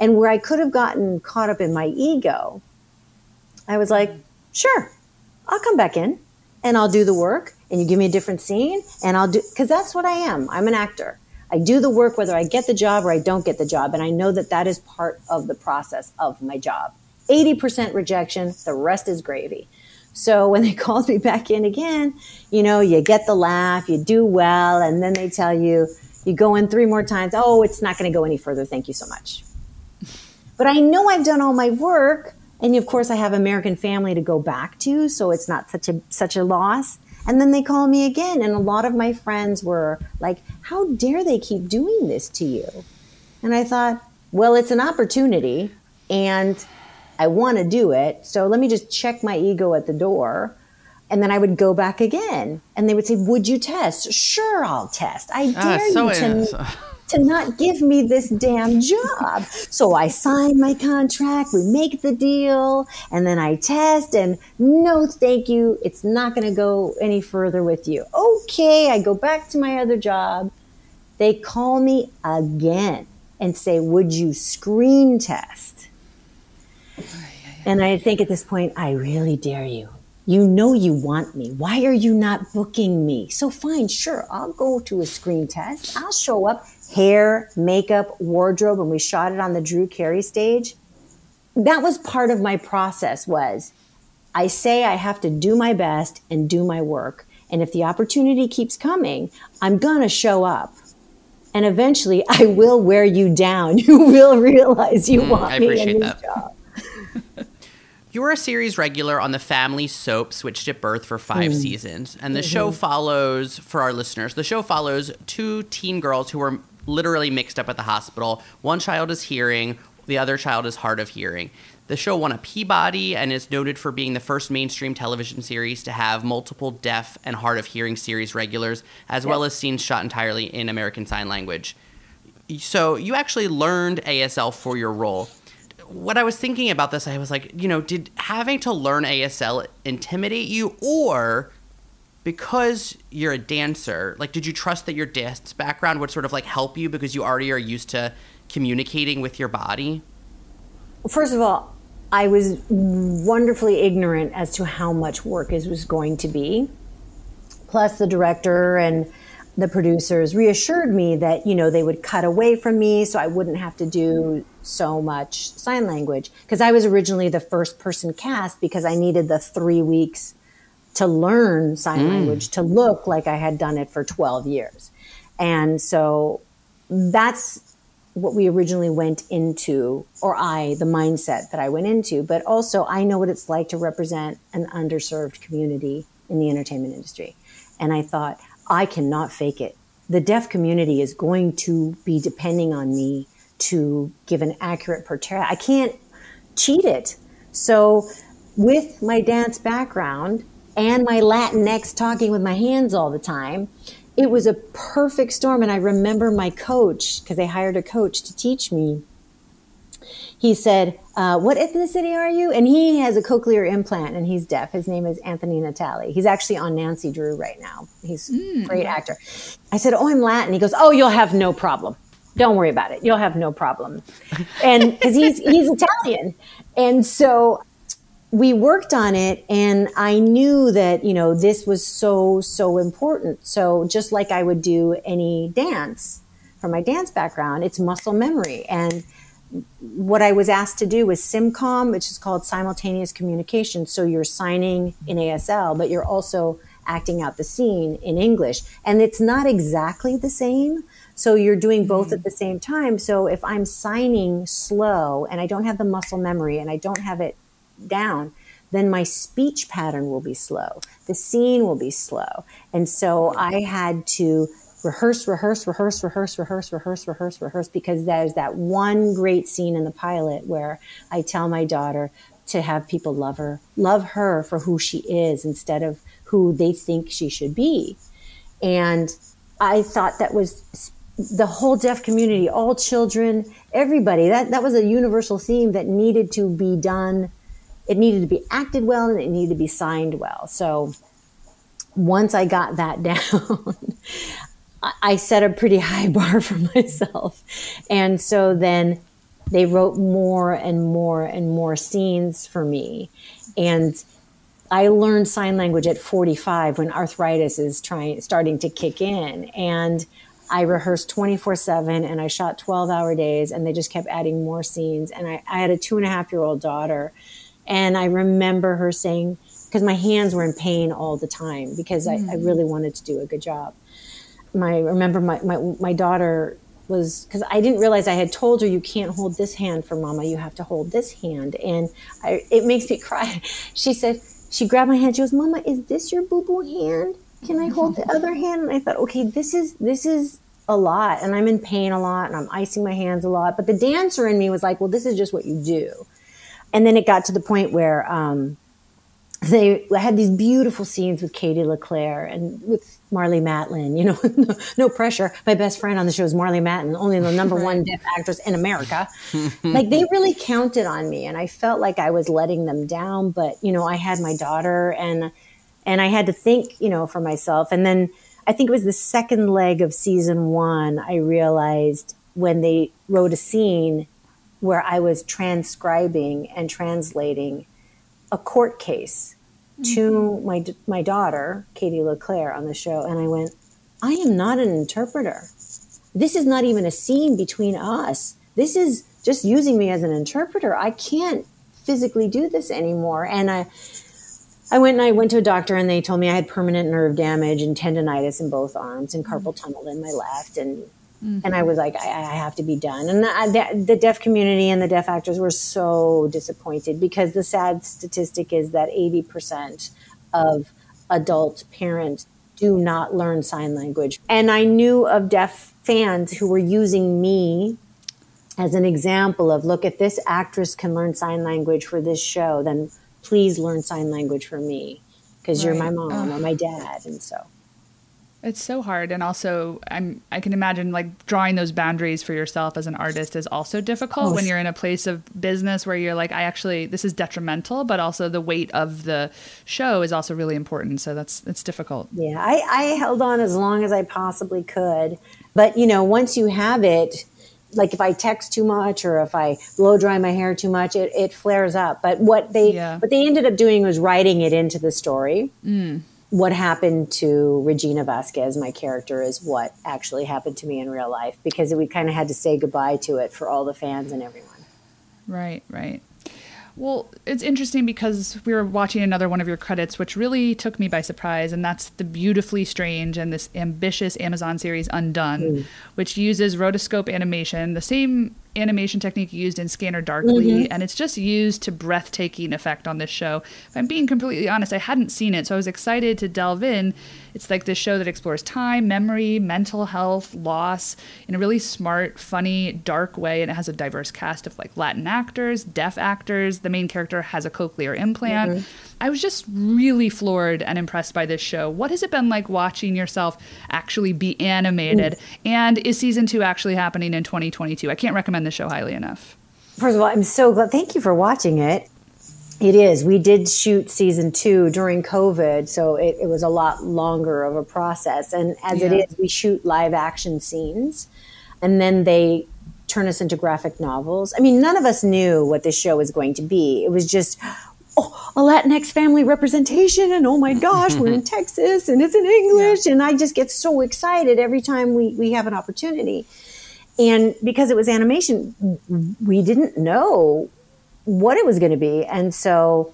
and where I could have gotten caught up in my ego, I was like, sure, I'll come back in and I'll do the work and you give me a different scene and I'll do, because that's what I am. I'm an actor. I do the work whether I get the job or I don't get the job. And I know that that is part of the process of my job. 80% rejection, the rest is gravy. So when they called me back in again, you know, you get the laugh, you do well, and then they tell you, you go in three more times, oh, it's not going to go any further. Thank you so much. But I know I've done all my work. And of course, I have American family to go back to, so it's not such a such a loss. And then they call me again, and a lot of my friends were like, "How dare they keep doing this to you?" And I thought, well, it's an opportunity, and I want to do it. So let me just check my ego at the door. And then I would go back again, and they would say, "Would you test?" Sure, I'll test. I ah, dare so you to to not give me this damn job. So I sign my contract, we make the deal, and then I test and no, thank you. It's not going to go any further with you. Okay. I go back to my other job. They call me again and say, would you screen test? And I think at this point, I really dare you. You know you want me. Why are you not booking me? So fine, sure, I'll go to a screen test. I'll show up hair, makeup, wardrobe, and we shot it on the Drew Carey stage. That was part of my process was I say I have to do my best and do my work. And if the opportunity keeps coming, I'm going to show up. And eventually I will wear you down. You will realize you mm, want me in this that. job. You were a series regular on the family soap Switched at Birth for five mm. seasons. And the mm-hmm. show follows, for our listeners, the show follows two teen girls who were literally mixed up at the hospital. One child is hearing, the other child is hard of hearing. The show won a Peabody and is noted for being the first mainstream television series to have multiple deaf and hard of hearing series regulars, as well as scenes shot entirely in American Sign Language. So you actually learned ASL for your role. What I was thinking about this, I was like, you know, did having to learn ASL intimidate you, or because you're a dancer, like, did you trust that your dance background would sort of like help you because you already are used to communicating with your body? First of all, I was wonderfully ignorant as to how much work it was going to be. Plus, the director and the producers reassured me that you know they would cut away from me so I wouldn't have to do so much sign language because I was originally the first person cast because I needed the 3 weeks to learn sign mm. language, to look like I had done it for 12 years. And so that's what we originally went into, or I, the mindset that I went into. But also, I know what it's like to represent an underserved community in the entertainment industry. And I thought, I cannot fake it. The deaf community is going to be depending on me to give an accurate portrayal. I can't cheat it. So, with my dance background, and my Latinx talking with my hands all the time, it was a perfect storm. And I remember my coach, because they hired a coach to teach me. He said, uh, What ethnicity are you? And he has a cochlear implant and he's deaf. His name is Anthony Natale. He's actually on Nancy Drew right now. He's a great actor. I said, Oh, I'm Latin. He goes, Oh, you'll have no problem. Don't worry about it. You'll have no problem. And because he's, he's Italian. And so we worked on it and I knew that, you know, this was so, so important. So just like I would do any dance from my dance background, it's muscle memory. And what I was asked to do was SimCom, which is called simultaneous communication. So you're signing in ASL, but you're also acting out the scene in English. And it's not exactly the same. So you're doing both mm-hmm. at the same time. So if I'm signing slow and I don't have the muscle memory and I don't have it down, then my speech pattern will be slow. The scene will be slow. And so I had to rehearse, rehearse, rehearse, rehearse, rehearse, rehearse, rehearse, rehearse, because there's that one great scene in the pilot where I tell my daughter to have people love her, love her for who she is instead of who they think she should be. And I thought that was the whole deaf community, all children, everybody. That that was a universal theme that needed to be done. It needed to be acted well and it needed to be signed well. So once I got that down, I set a pretty high bar for myself. And so then they wrote more and more and more scenes for me. And I learned sign language at 45 when arthritis is trying starting to kick in. And I rehearsed 24 7 and I shot 12 hour days and they just kept adding more scenes. And I, I had a two and a half year old daughter. And I remember her saying, because my hands were in pain all the time because I, I really wanted to do a good job my remember my, my, my daughter was because I didn't realize I had told her you can't hold this hand for mama, you have to hold this hand, and I, it makes me cry. She said she grabbed my hand. She goes, "Mama, is this your boo boo hand? Can I hold the other hand?" And I thought, okay, this is this is a lot, and I'm in pain a lot, and I'm icing my hands a lot. But the dancer in me was like, well, this is just what you do. And then it got to the point where um, they had these beautiful scenes with Katie Leclerc and with Marlee Matlin. You know, no, no, pressure. My best friend on the show is Marlee Matlin, only the number one deaf actress in America. like they really counted on me, and I felt like I was letting them down. But you know, I had my daughter, and and I had to think, you know, for myself. And then I think it was the second leg of season one. I realized when they wrote a scene where I was transcribing and translating a court case mm-hmm. to my my daughter, Katie Leclerc, on the show, and I went, "I am not an interpreter. This is not even a scene between us. This is just using me as an interpreter. I can't physically do this anymore." And I. I went and I went to a doctor and they told me I had permanent nerve damage and tendonitis in both arms and carpal tunnel in my left and Mm-hmm. And I was like, I, I, have to be done. And the, the, deaf community and the deaf actors were so disappointed because the sad statistic is that 80% of adult parents do not learn sign language. And I knew of deaf fans who were using me as an example of look, if this actress can learn sign language for this show, then please learn sign language for me because right. you're my mom or my dad. And so. It's so hard, and also I'm I can imagine like drawing those boundaries for yourself as an artist is also difficult when you're in a place of business where you're like I actually this is detrimental, but also the weight of the show is also really important. So that's it's difficult. Yeah, I, I held on as long as I possibly could, but you know once you have it, like if I text too much or if I blow dry my hair too much, it, it flares up. But what they yeah. what they ended up doing was writing it into the story. Mm what happened to Regina Vasquez, my character, is what actually happened to me in real life because we kind of had to say goodbye to it for all the fans and everyone. Right, right. Well, it's interesting because we were watching another one of your credits, which really took me by surprise, and that's the beautifully strange and this ambitious Amazon series Undone, mm. which uses rotoscope animation, the same animation technique used in Scanner Darkly, mm-hmm. and it's just used to breathtaking effect on this show. If I'm being completely honest, I hadn't seen it, so I was excited to delve in. It's like this show that explores time, memory, mental health, loss in a really smart, funny, dark way, and it has a diverse cast of like Latin actors, deaf actors. The main character has a cochlear implant. Mm-hmm. I was just really floored and impressed by this show. What has it been like watching yourself actually be animated? And is season two actually happening in 2022? I can't recommend the show highly enough. First of all, I'm so glad. Thank you for watching it. It is. We did shoot season two during COVID, so it, it was a lot longer of a process. And as it Yeah. is, we shoot live action scenes, and then they turn us into graphic novels. I mean, none of us knew what this show was going to be. It was just, oh, a Latinx family representation, and oh my gosh, we're in Texas, and it's in English, and I just get so excited every time we we have an opportunity. And because it was animation, we didn't know what it was going to be. And so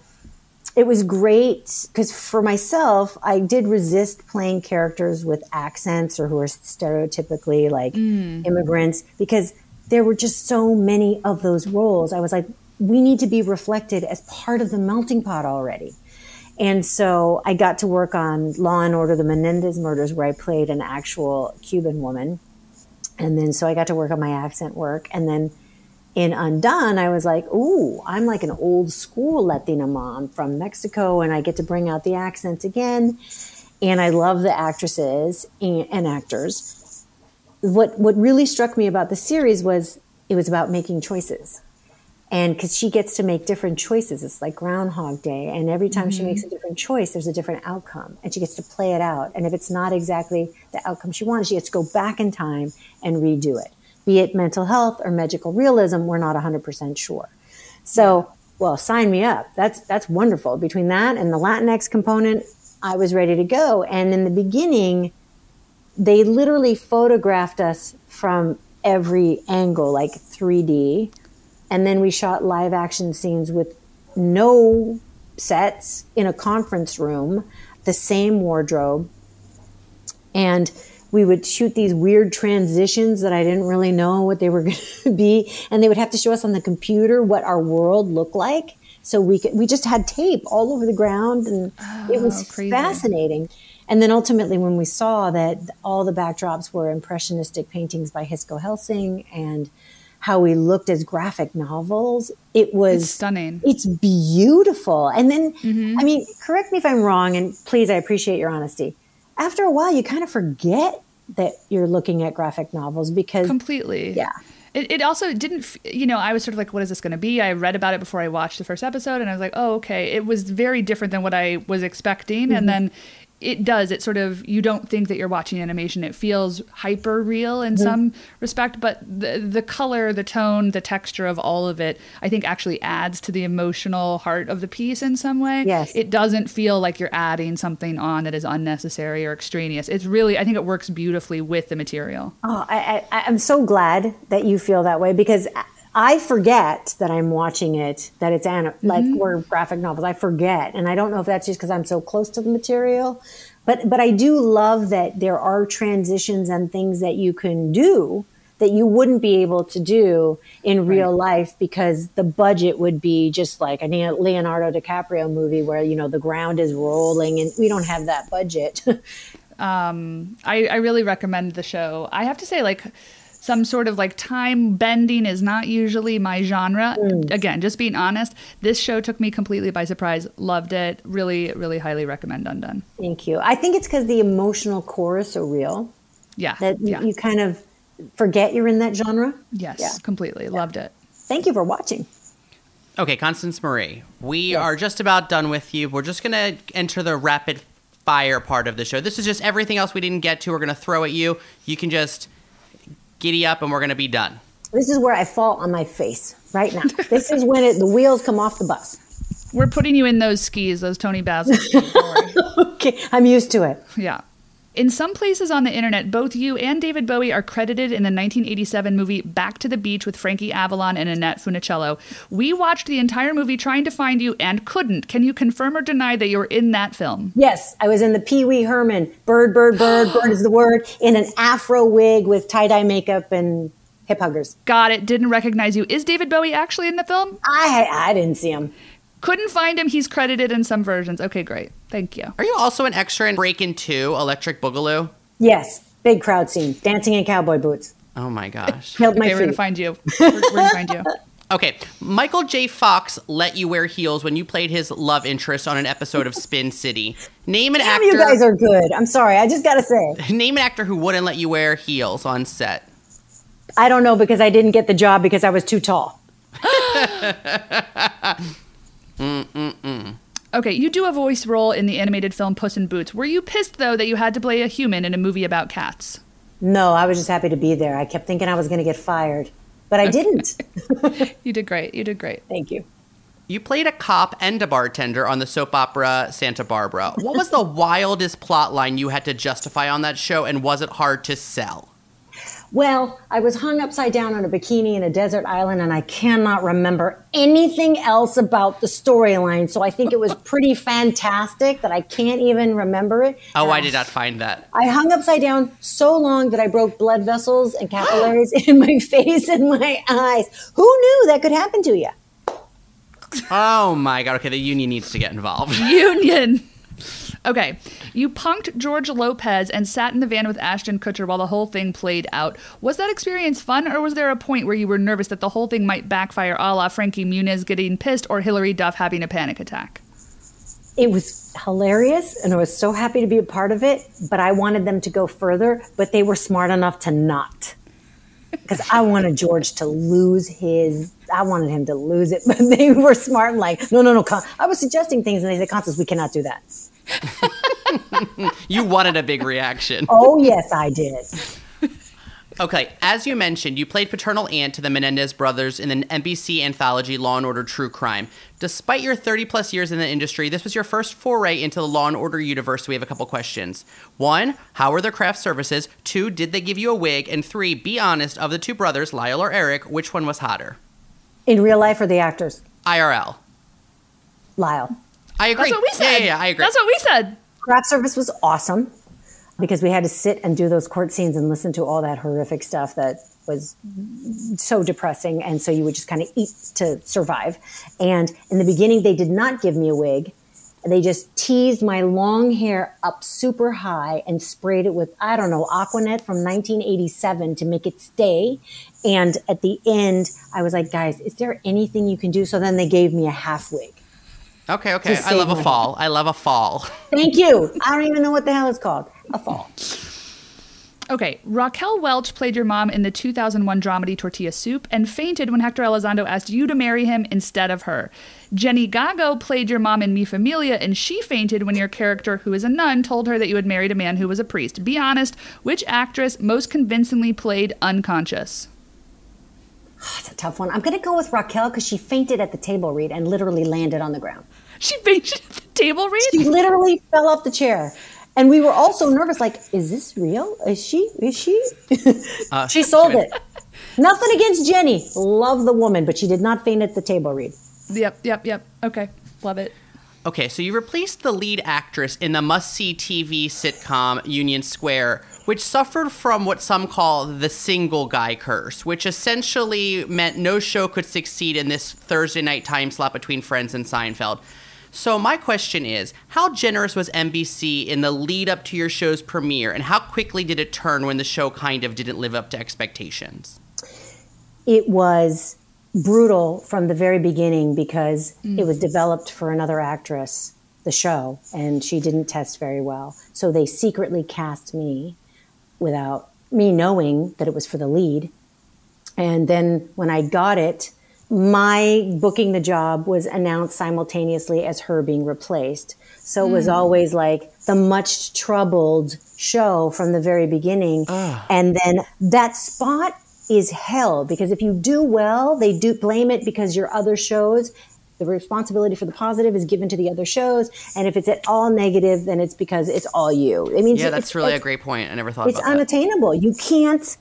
it was great because for myself, I did resist playing characters with accents or who are stereotypically like mm. immigrants because there were just so many of those roles. I was like, we need to be reflected as part of the melting pot already. And so I got to work on Law and Order, the Menendez murders, where I played an actual Cuban woman. And then so I got to work on my accent work. And then in Undone, I was like, ooh, I'm like an old school Latina mom from Mexico, and I get to bring out the accents again. And I love the actresses and, and actors. What what really struck me about the series was it was about making choices. And because she gets to make different choices, it's like Groundhog Day. And every time she mm-hmm. makes a different choice, there's a different outcome. And she gets to play it out. And if it's not exactly the outcome she wanted, she gets to go back in time and redo it. Be it mental health or magical realism, we're not 100% sure. So, well, sign me up. That's, that's wonderful. Between that and the Latinx component, I was ready to go. And in the beginning, they literally photographed us from every angle, like 3D. And then we shot live action scenes with no sets in a conference room, the same wardrobe. And we would shoot these weird transitions that I didn't really know what they were going to be. And they would have to show us on the computer what our world looked like. So we could, we just had tape all over the ground and it oh, was crazy. fascinating. And then ultimately, when we saw that all the backdrops were impressionistic paintings by Hisko Hulsing and how we looked as graphic novels, it was It's stunning. It's beautiful. And then, mm-hmm. I mean, correct me if I'm wrong, and please, I appreciate your honesty. After a while, you kind of forget that you're looking at graphic novels because, Completely. yeah. It, it also didn't, you know, I was sort of like, what is this going to be? I read about it before I watched the first episode and I was like, oh, okay. It was very different than what I was expecting. And mm-hmm. then it does, it sort of, you don't think that you're watching animation. It feels hyper real in mm-hmm. some respect, but the, the color, the tone, the texture of all of it, I think actually adds to the emotional heart of the piece in some way. Yes. It doesn't feel like you're adding something on that is unnecessary or extraneous. It's really, I think it works beautifully with the material. Oh, I, I, I'm so glad that you feel that way because I forget that I'm watching it, that it's an, like we're graphic novels. I forget. And I don't know if that's just because I'm so close to the material. But, but I do love that there are transitions and things that you can do that you wouldn't be able to do in real life because the budget would be just like a Leonardo DiCaprio movie where, you know, the ground is rolling and we don't have that budget. um, I, I really recommend the show. I have to say, like, some sort of like time bending is not usually my genre. Mm. Again, just being honest, this show took me completely by surprise. Loved it. Really, really highly recommend Undone. Thank you. I think it's because the emotional core is so real. Yeah. that yeah. you kind of forget you're in that genre. yes, Yeah. completely. Loved it. Thank you for watching. Okay, Constance Marie, we are just about done with you. We're just going to enter the rapid fire part of the show. This is just everything else we didn't get to. We're going to throw at you. You can just giddy up and we're going to be done. This is where I fall on my face right now. this is when it, the wheels come off the bus. We're putting you in those skis, those Toni Basil skis. Okay, I'm used to it. Yeah. In some places on the internet, both you and David Bowie are credited in the 1987 movie Back to the Beach with Frankie Avalon and Annette Funicello. We watched the entire movie trying to find you and couldn't. Can you confirm or deny that you were in that film? Yes, I was in the Pee Wee Herman. Bird, bird, bird, bird is the word. In an afro wig with tie dye makeup and hip huggers. Got it. Didn't recognize you. Is David Bowie actually in the film? I I didn't see him. Couldn't find him. He's credited in some versions. Okay, great. Thank you. Are you also an extra in Breakin' 2 Electric Boogaloo? Yes, big crowd scene, dancing in cowboy boots. Oh my gosh. Held my Okay, we're gonna find you. We're, we're gonna find you. Okay, Michael J. Fox let you wear heels when you played his love interest on an episode of Spin City. Name an Damn, actor. you guys are good. I'm sorry. I just got to say. name an actor who wouldn't let you wear heels on set. I don't know because I didn't get the job because I was too tall. Mm, mm, mm. Okay, you do a voice role in the animated film Puss in Boots. Were you pissed though that you had to play a human in a movie about cats? No, I was just happy to be there. I kept thinking I was going to get fired, but I didn't. You did great. You did great. Thank you. You played a cop and a bartender on the soap opera Santa Barbara. What was the wildest plot line you had to justify on that show, and was it hard to sell? Well, I was hung upside down on a bikini in a desert island, and I cannot remember anything else about the storyline. So I think it was pretty fantastic that I can't even remember it. Oh, And I did not find that. I hung upside down so long that I broke blood vessels and capillaries in my face and my eyes. Who knew that could happen to you? Oh my god. Okay, the union needs to get involved. Union. Okay, you punked George Lopez and sat in the van with Ashton Kutcher while the whole thing played out. Was that experience fun, or was there a point where you were nervous that the whole thing might backfire, a la Frankie Muniz getting pissed or Hilary Duff having a panic attack? It was hilarious, and I was so happy to be a part of it. But I wanted them to go further, but they were smart enough to not. Because I wanted George to lose his, I wanted him to lose it, but they were smart and like, no, no, no. I was suggesting things, and they said, Constance, we cannot do that. You wanted a big reaction. Oh, yes, I did. Okay, as you mentioned, you played paternal aunt to the Menendez brothers in the NBC anthology Law and Order True Crime. Despite your 30 plus years in the industry, this was your first foray into the Law and Order universe. We have a couple questions. One, how were their craft services? Two, did they give you a wig? And three, be honest, of the two brothers, Lyle or Eric, which one was hotter? In real life or the actors? IRL. Lyle. I agree. That's what we said. Yeah, yeah, yeah I agree. That's what we said. Craft service was awesome because we had to sit and do those court scenes and listen to all that horrific stuff that was so depressing. And so you would just kind of eat to survive. And in the beginning, they did not give me a wig. They just teased my long hair up super high and sprayed it with, I don't know, Aqua Net from 1987 to make it stay. And at the end, I was like, guys, is there anything you can do? So then they gave me a half wig. Okay, okay. I love save a fall. I love a fall. Thank you. I don't even know what the hell it's called. A fall. Okay, Raquel Welch played your mom in the 2001 dramedy Tortilla Soup and fainted when Hector Elizondo asked you to marry him instead of her. Jenny Gago played your mom in Mi Familia and she fainted when your character, who is a nun, told her that you had married a man who was a priest. Be honest, which actress most convincingly played unconscious? That's a tough one. I'm going to go with Raquel because she fainted at the table read and literally landed on the ground. She fainted at the table read? She literally fell off the chair. And we were all so nervous like, is this real? Is she? Is she? Uh, she sold it. Nothing against Jenny. Love the woman, but she did not faint at the table read. Yep, yep, yep. Okay, love it. Okay, so you replaced the lead actress in the must see TV sitcom Union Square, which suffered from what some call the single guy curse, which essentially meant no show could succeed in this Thursday night time slot between Friends and Seinfeld. So, my question is how generous was NBC in the lead up to your show's premiere, and how quickly did it turn when the show kind of didn't live up to expectations? It was brutal from the very beginning because it was mm. developed for another actress, the show, and she didn't test very well. So they secretly cast me without me knowing that it was for the lead. And then when I got it, my booking the job was announced simultaneously as her being replaced. So it was hmm. always like the much troubled show from the very beginning. Ah. And then that spot is hell because if you do well, they do blame it because your other shows, the responsibility for the positive is given to the other shows. And if it's at all negative, then it's because it's all you. I mean, Yeah, that's really a great point. I never thought it's about that. unattainable. You can't,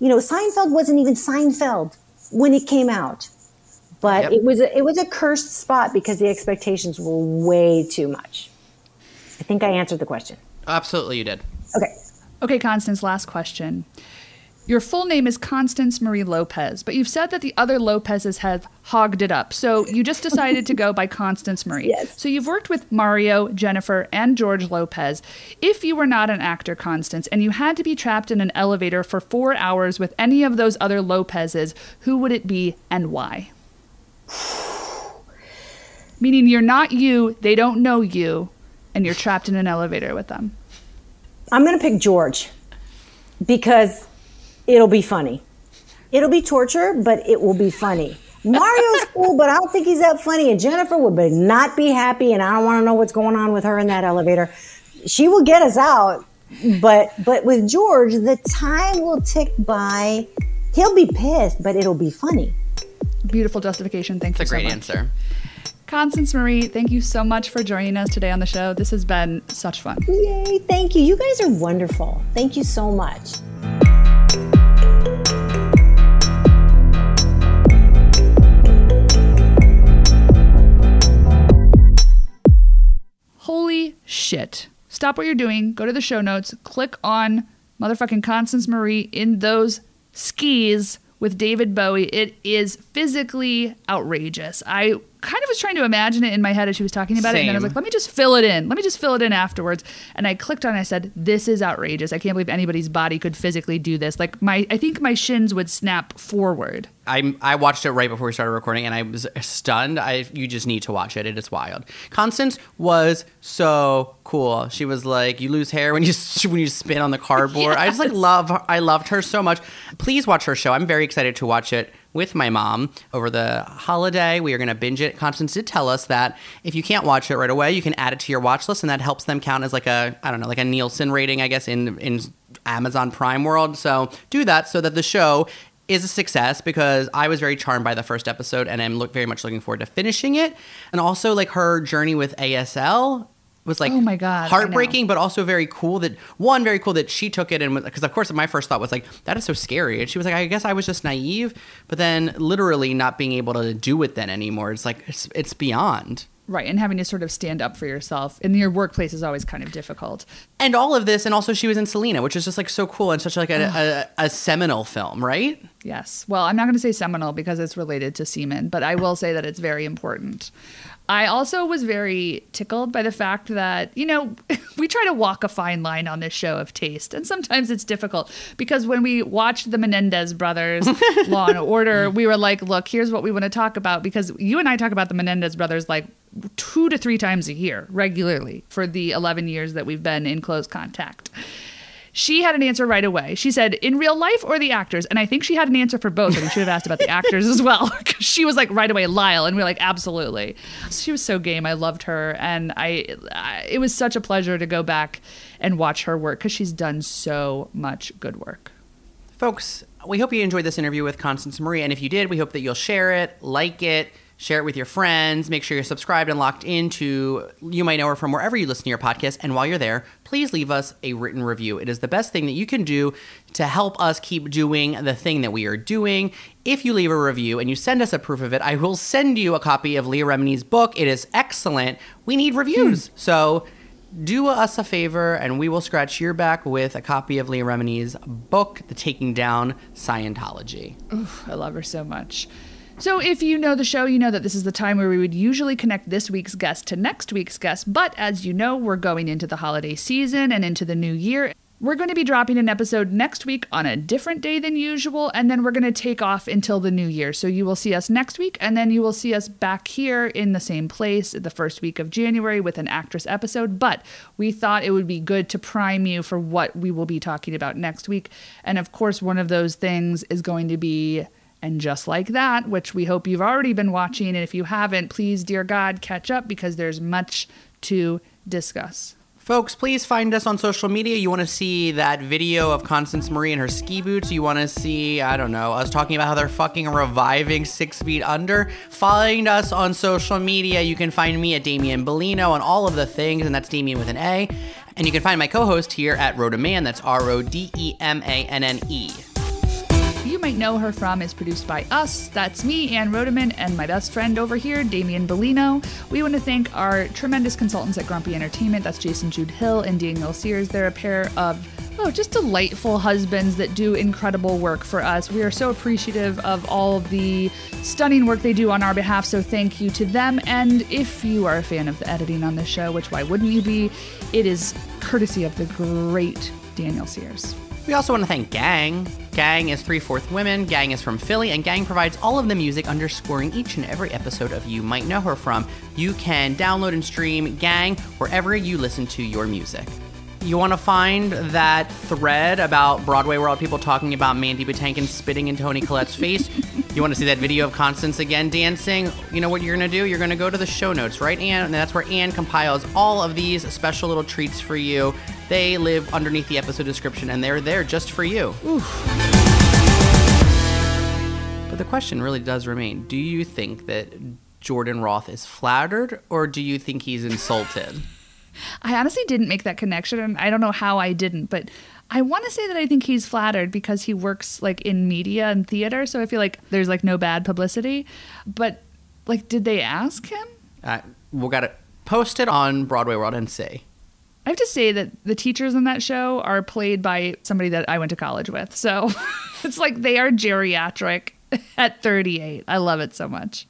you know, Seinfeld wasn't even Seinfeld when it came out, but Yep. it was a, it was a cursed spot because the expectations were way too much. I think I answered the question. Absolutely, you did. Okay. Okay, Constance, last question. Your full name is Constance Marie Lopez, but you've said that the other Lopezes have hogged it up. So you just decided to go by Constance Marie. Yes. So you've worked with Mario, Jennifer, and George Lopez. If you were not an actor, Constance, and you had to be trapped in an elevator for four hours with any of those other Lopezes, who would it be and why? Meaning you're not you, they don't know you, and you're trapped in an elevator with them. I'm going to pick George because it'll be funny. It'll be torture, but it will be funny. Mario's cool, but I don't think he's that funny. And Jennifer would be, not be happy, and I don't want to know what's going on with her in that elevator. She will get us out, but but with George, the time will tick by. He'll be pissed, but it'll be funny. Beautiful justification. Thank That's you a great so much. answer. Constance Marie, thank you so much for joining us today on the show. This has been such fun. Yay! Thank you. You guys are wonderful. Thank you so much. Holy shit. Stop what you're doing, go to the show notes, click on motherfucking Constance Marie in those skis with David Bowie. It is physically outrageous. I kind of was trying to imagine it in my head as she was talking about it, and then I was like, let me just fill it in. Let me just fill it in afterwards. And I clicked on it, I said, This is outrageous. I can't believe anybody's body could physically do this. Like my I think my shins would snap forward. I I watched it right before we started recording, and I was stunned. I you just need to watch it. It is wild. Constance was so cool. She was like, you lose hair when you when you spin on the cardboard. I just like love. I loved her so much. Please watch her show. I'm very excited to watch it with my mom over the holiday. We are going to binge it. Constance did tell us that if you can't watch it right away, you can add it to your watch list, and that helps them count as like a I don't know, like a Nielsen rating, I guess in in Amazon Prime world. So do that so that the show is a success because I was very charmed by the first episode and I'm look very much looking forward to finishing it. And also like her journey with ASL was like Oh my God, heartbreaking but also very cool that one very cool that she took it and because of course my first thought was like that is so scary and she was like I guess I was just naive but then literally not being able to do it then anymore it's like it's, it's beyond Right. And having to sort of stand up for yourself in your workplace is always kind of difficult. and all of this and also she was in Selena which is just like so cool and such like a, a, a seminal film right Yes. Well, I'm not going to say seminal because it's related to semen, but I will say that it's very important. I also was very tickled by the fact that, you know, we try to walk a fine line on this show of taste, and sometimes it's difficult because when we watched the Menendez brothers, Law and Order, we were like, look, here's what we want to talk about because you and I talk about the Menendez brothers like two to three times a year regularly for the 11 years that we've been in close contact. She had an answer right away. She said, in real life or the actors? And I think she had an answer for both. And we should have asked about the actors as well. she was like, right away, Lyle. And we are like, absolutely. She was so game. I loved her. And I, I it was such a pleasure to go back and watch her work because she's done so much good work. Folks, we hope you enjoyed this interview with Constance Marie. And if you did, we hope that you'll share it, like it, share it with your friends. Make sure you're subscribed and locked into You Might Know Her from wherever you listen to your podcast. And while you're there, please leave us a written review. It is the best thing that you can do to help us keep doing the thing that we are doing. If you leave a review and you send us a proof of it, I will send you a copy of Leah Remini's book. It is excellent. We need reviews. Hmm. So do us a favor and we will scratch your back with a copy of Leah Remini's book, The Taking Down Scientology. I love her so much. So, if you know the show, you know that this is the time where we would usually connect this week's guest to next week's guest. But as you know, we're going into the holiday season and into the new year. We're going to be dropping an episode next week on a different day than usual, and then we're going to take off until the new year. So, you will see us next week, and then you will see us back here in the same place the first week of January with an actress episode. But we thought it would be good to prime you for what we will be talking about next week. And of course, one of those things is going to be and just like that, which we hope you've already been watching. And if you haven't, please, dear God, catch up because there's much to discuss. Folks, please find us on social media. You want to see that video of Constance Marie in her ski boots? You want to see, I don't know, us talking about how they're fucking reviving Six Feet Under? Find us on social media. You can find me at Damian Bellino on all of the things, and that's Damian with an A. And you can find my co host here at Rodeman. That's R O D E M A N N E. Might Know Her From is produced by us. That's me, Ann Rodeman, and my best friend over here, Damian Bellino. We want to thank our tremendous consultants at Grumpy Entertainment. That's Jason Jude Hill and Daniel Sears. They're a pair of Oh, just delightful husbands that do incredible work for us. We are so appreciative of all of the stunning work they do on our behalf, so thank you to them. And if you are a fan of the editing on this show, which why wouldn't you be, it is courtesy of the great Daniel Sears. We also want to thank Gang. Gang is three fourth women, Gang is from Philly, and Gang provides all of the music underscoring each and every episode of You Might Know Her From. You can download and stream Gang wherever you listen to your music. You want to find that thread about Broadway World people talking about Mandy Patinkin spitting in Toni Collette's face? You want to see that video of Constance again dancing? You know what you're going to do? You're going to go to the show notes, right, Anne? And that's where Anne compiles all of these special little treats for you. They live underneath the episode description and they're there just for you. But the question really does remain do you think that Jordan Roth is flattered or do you think he's insulted? I honestly didn't make that connection, and I don't know how I didn't, but I want to say that I think he's flattered because he works like in media and theater, so I feel like there's like no bad publicity. But like, did they ask him? Uh, we'll got to post it on Broadway World and see. I have to say that the teachers in that show are played by somebody that I went to college with, so it's like they are geriatric at 38. I love it so much.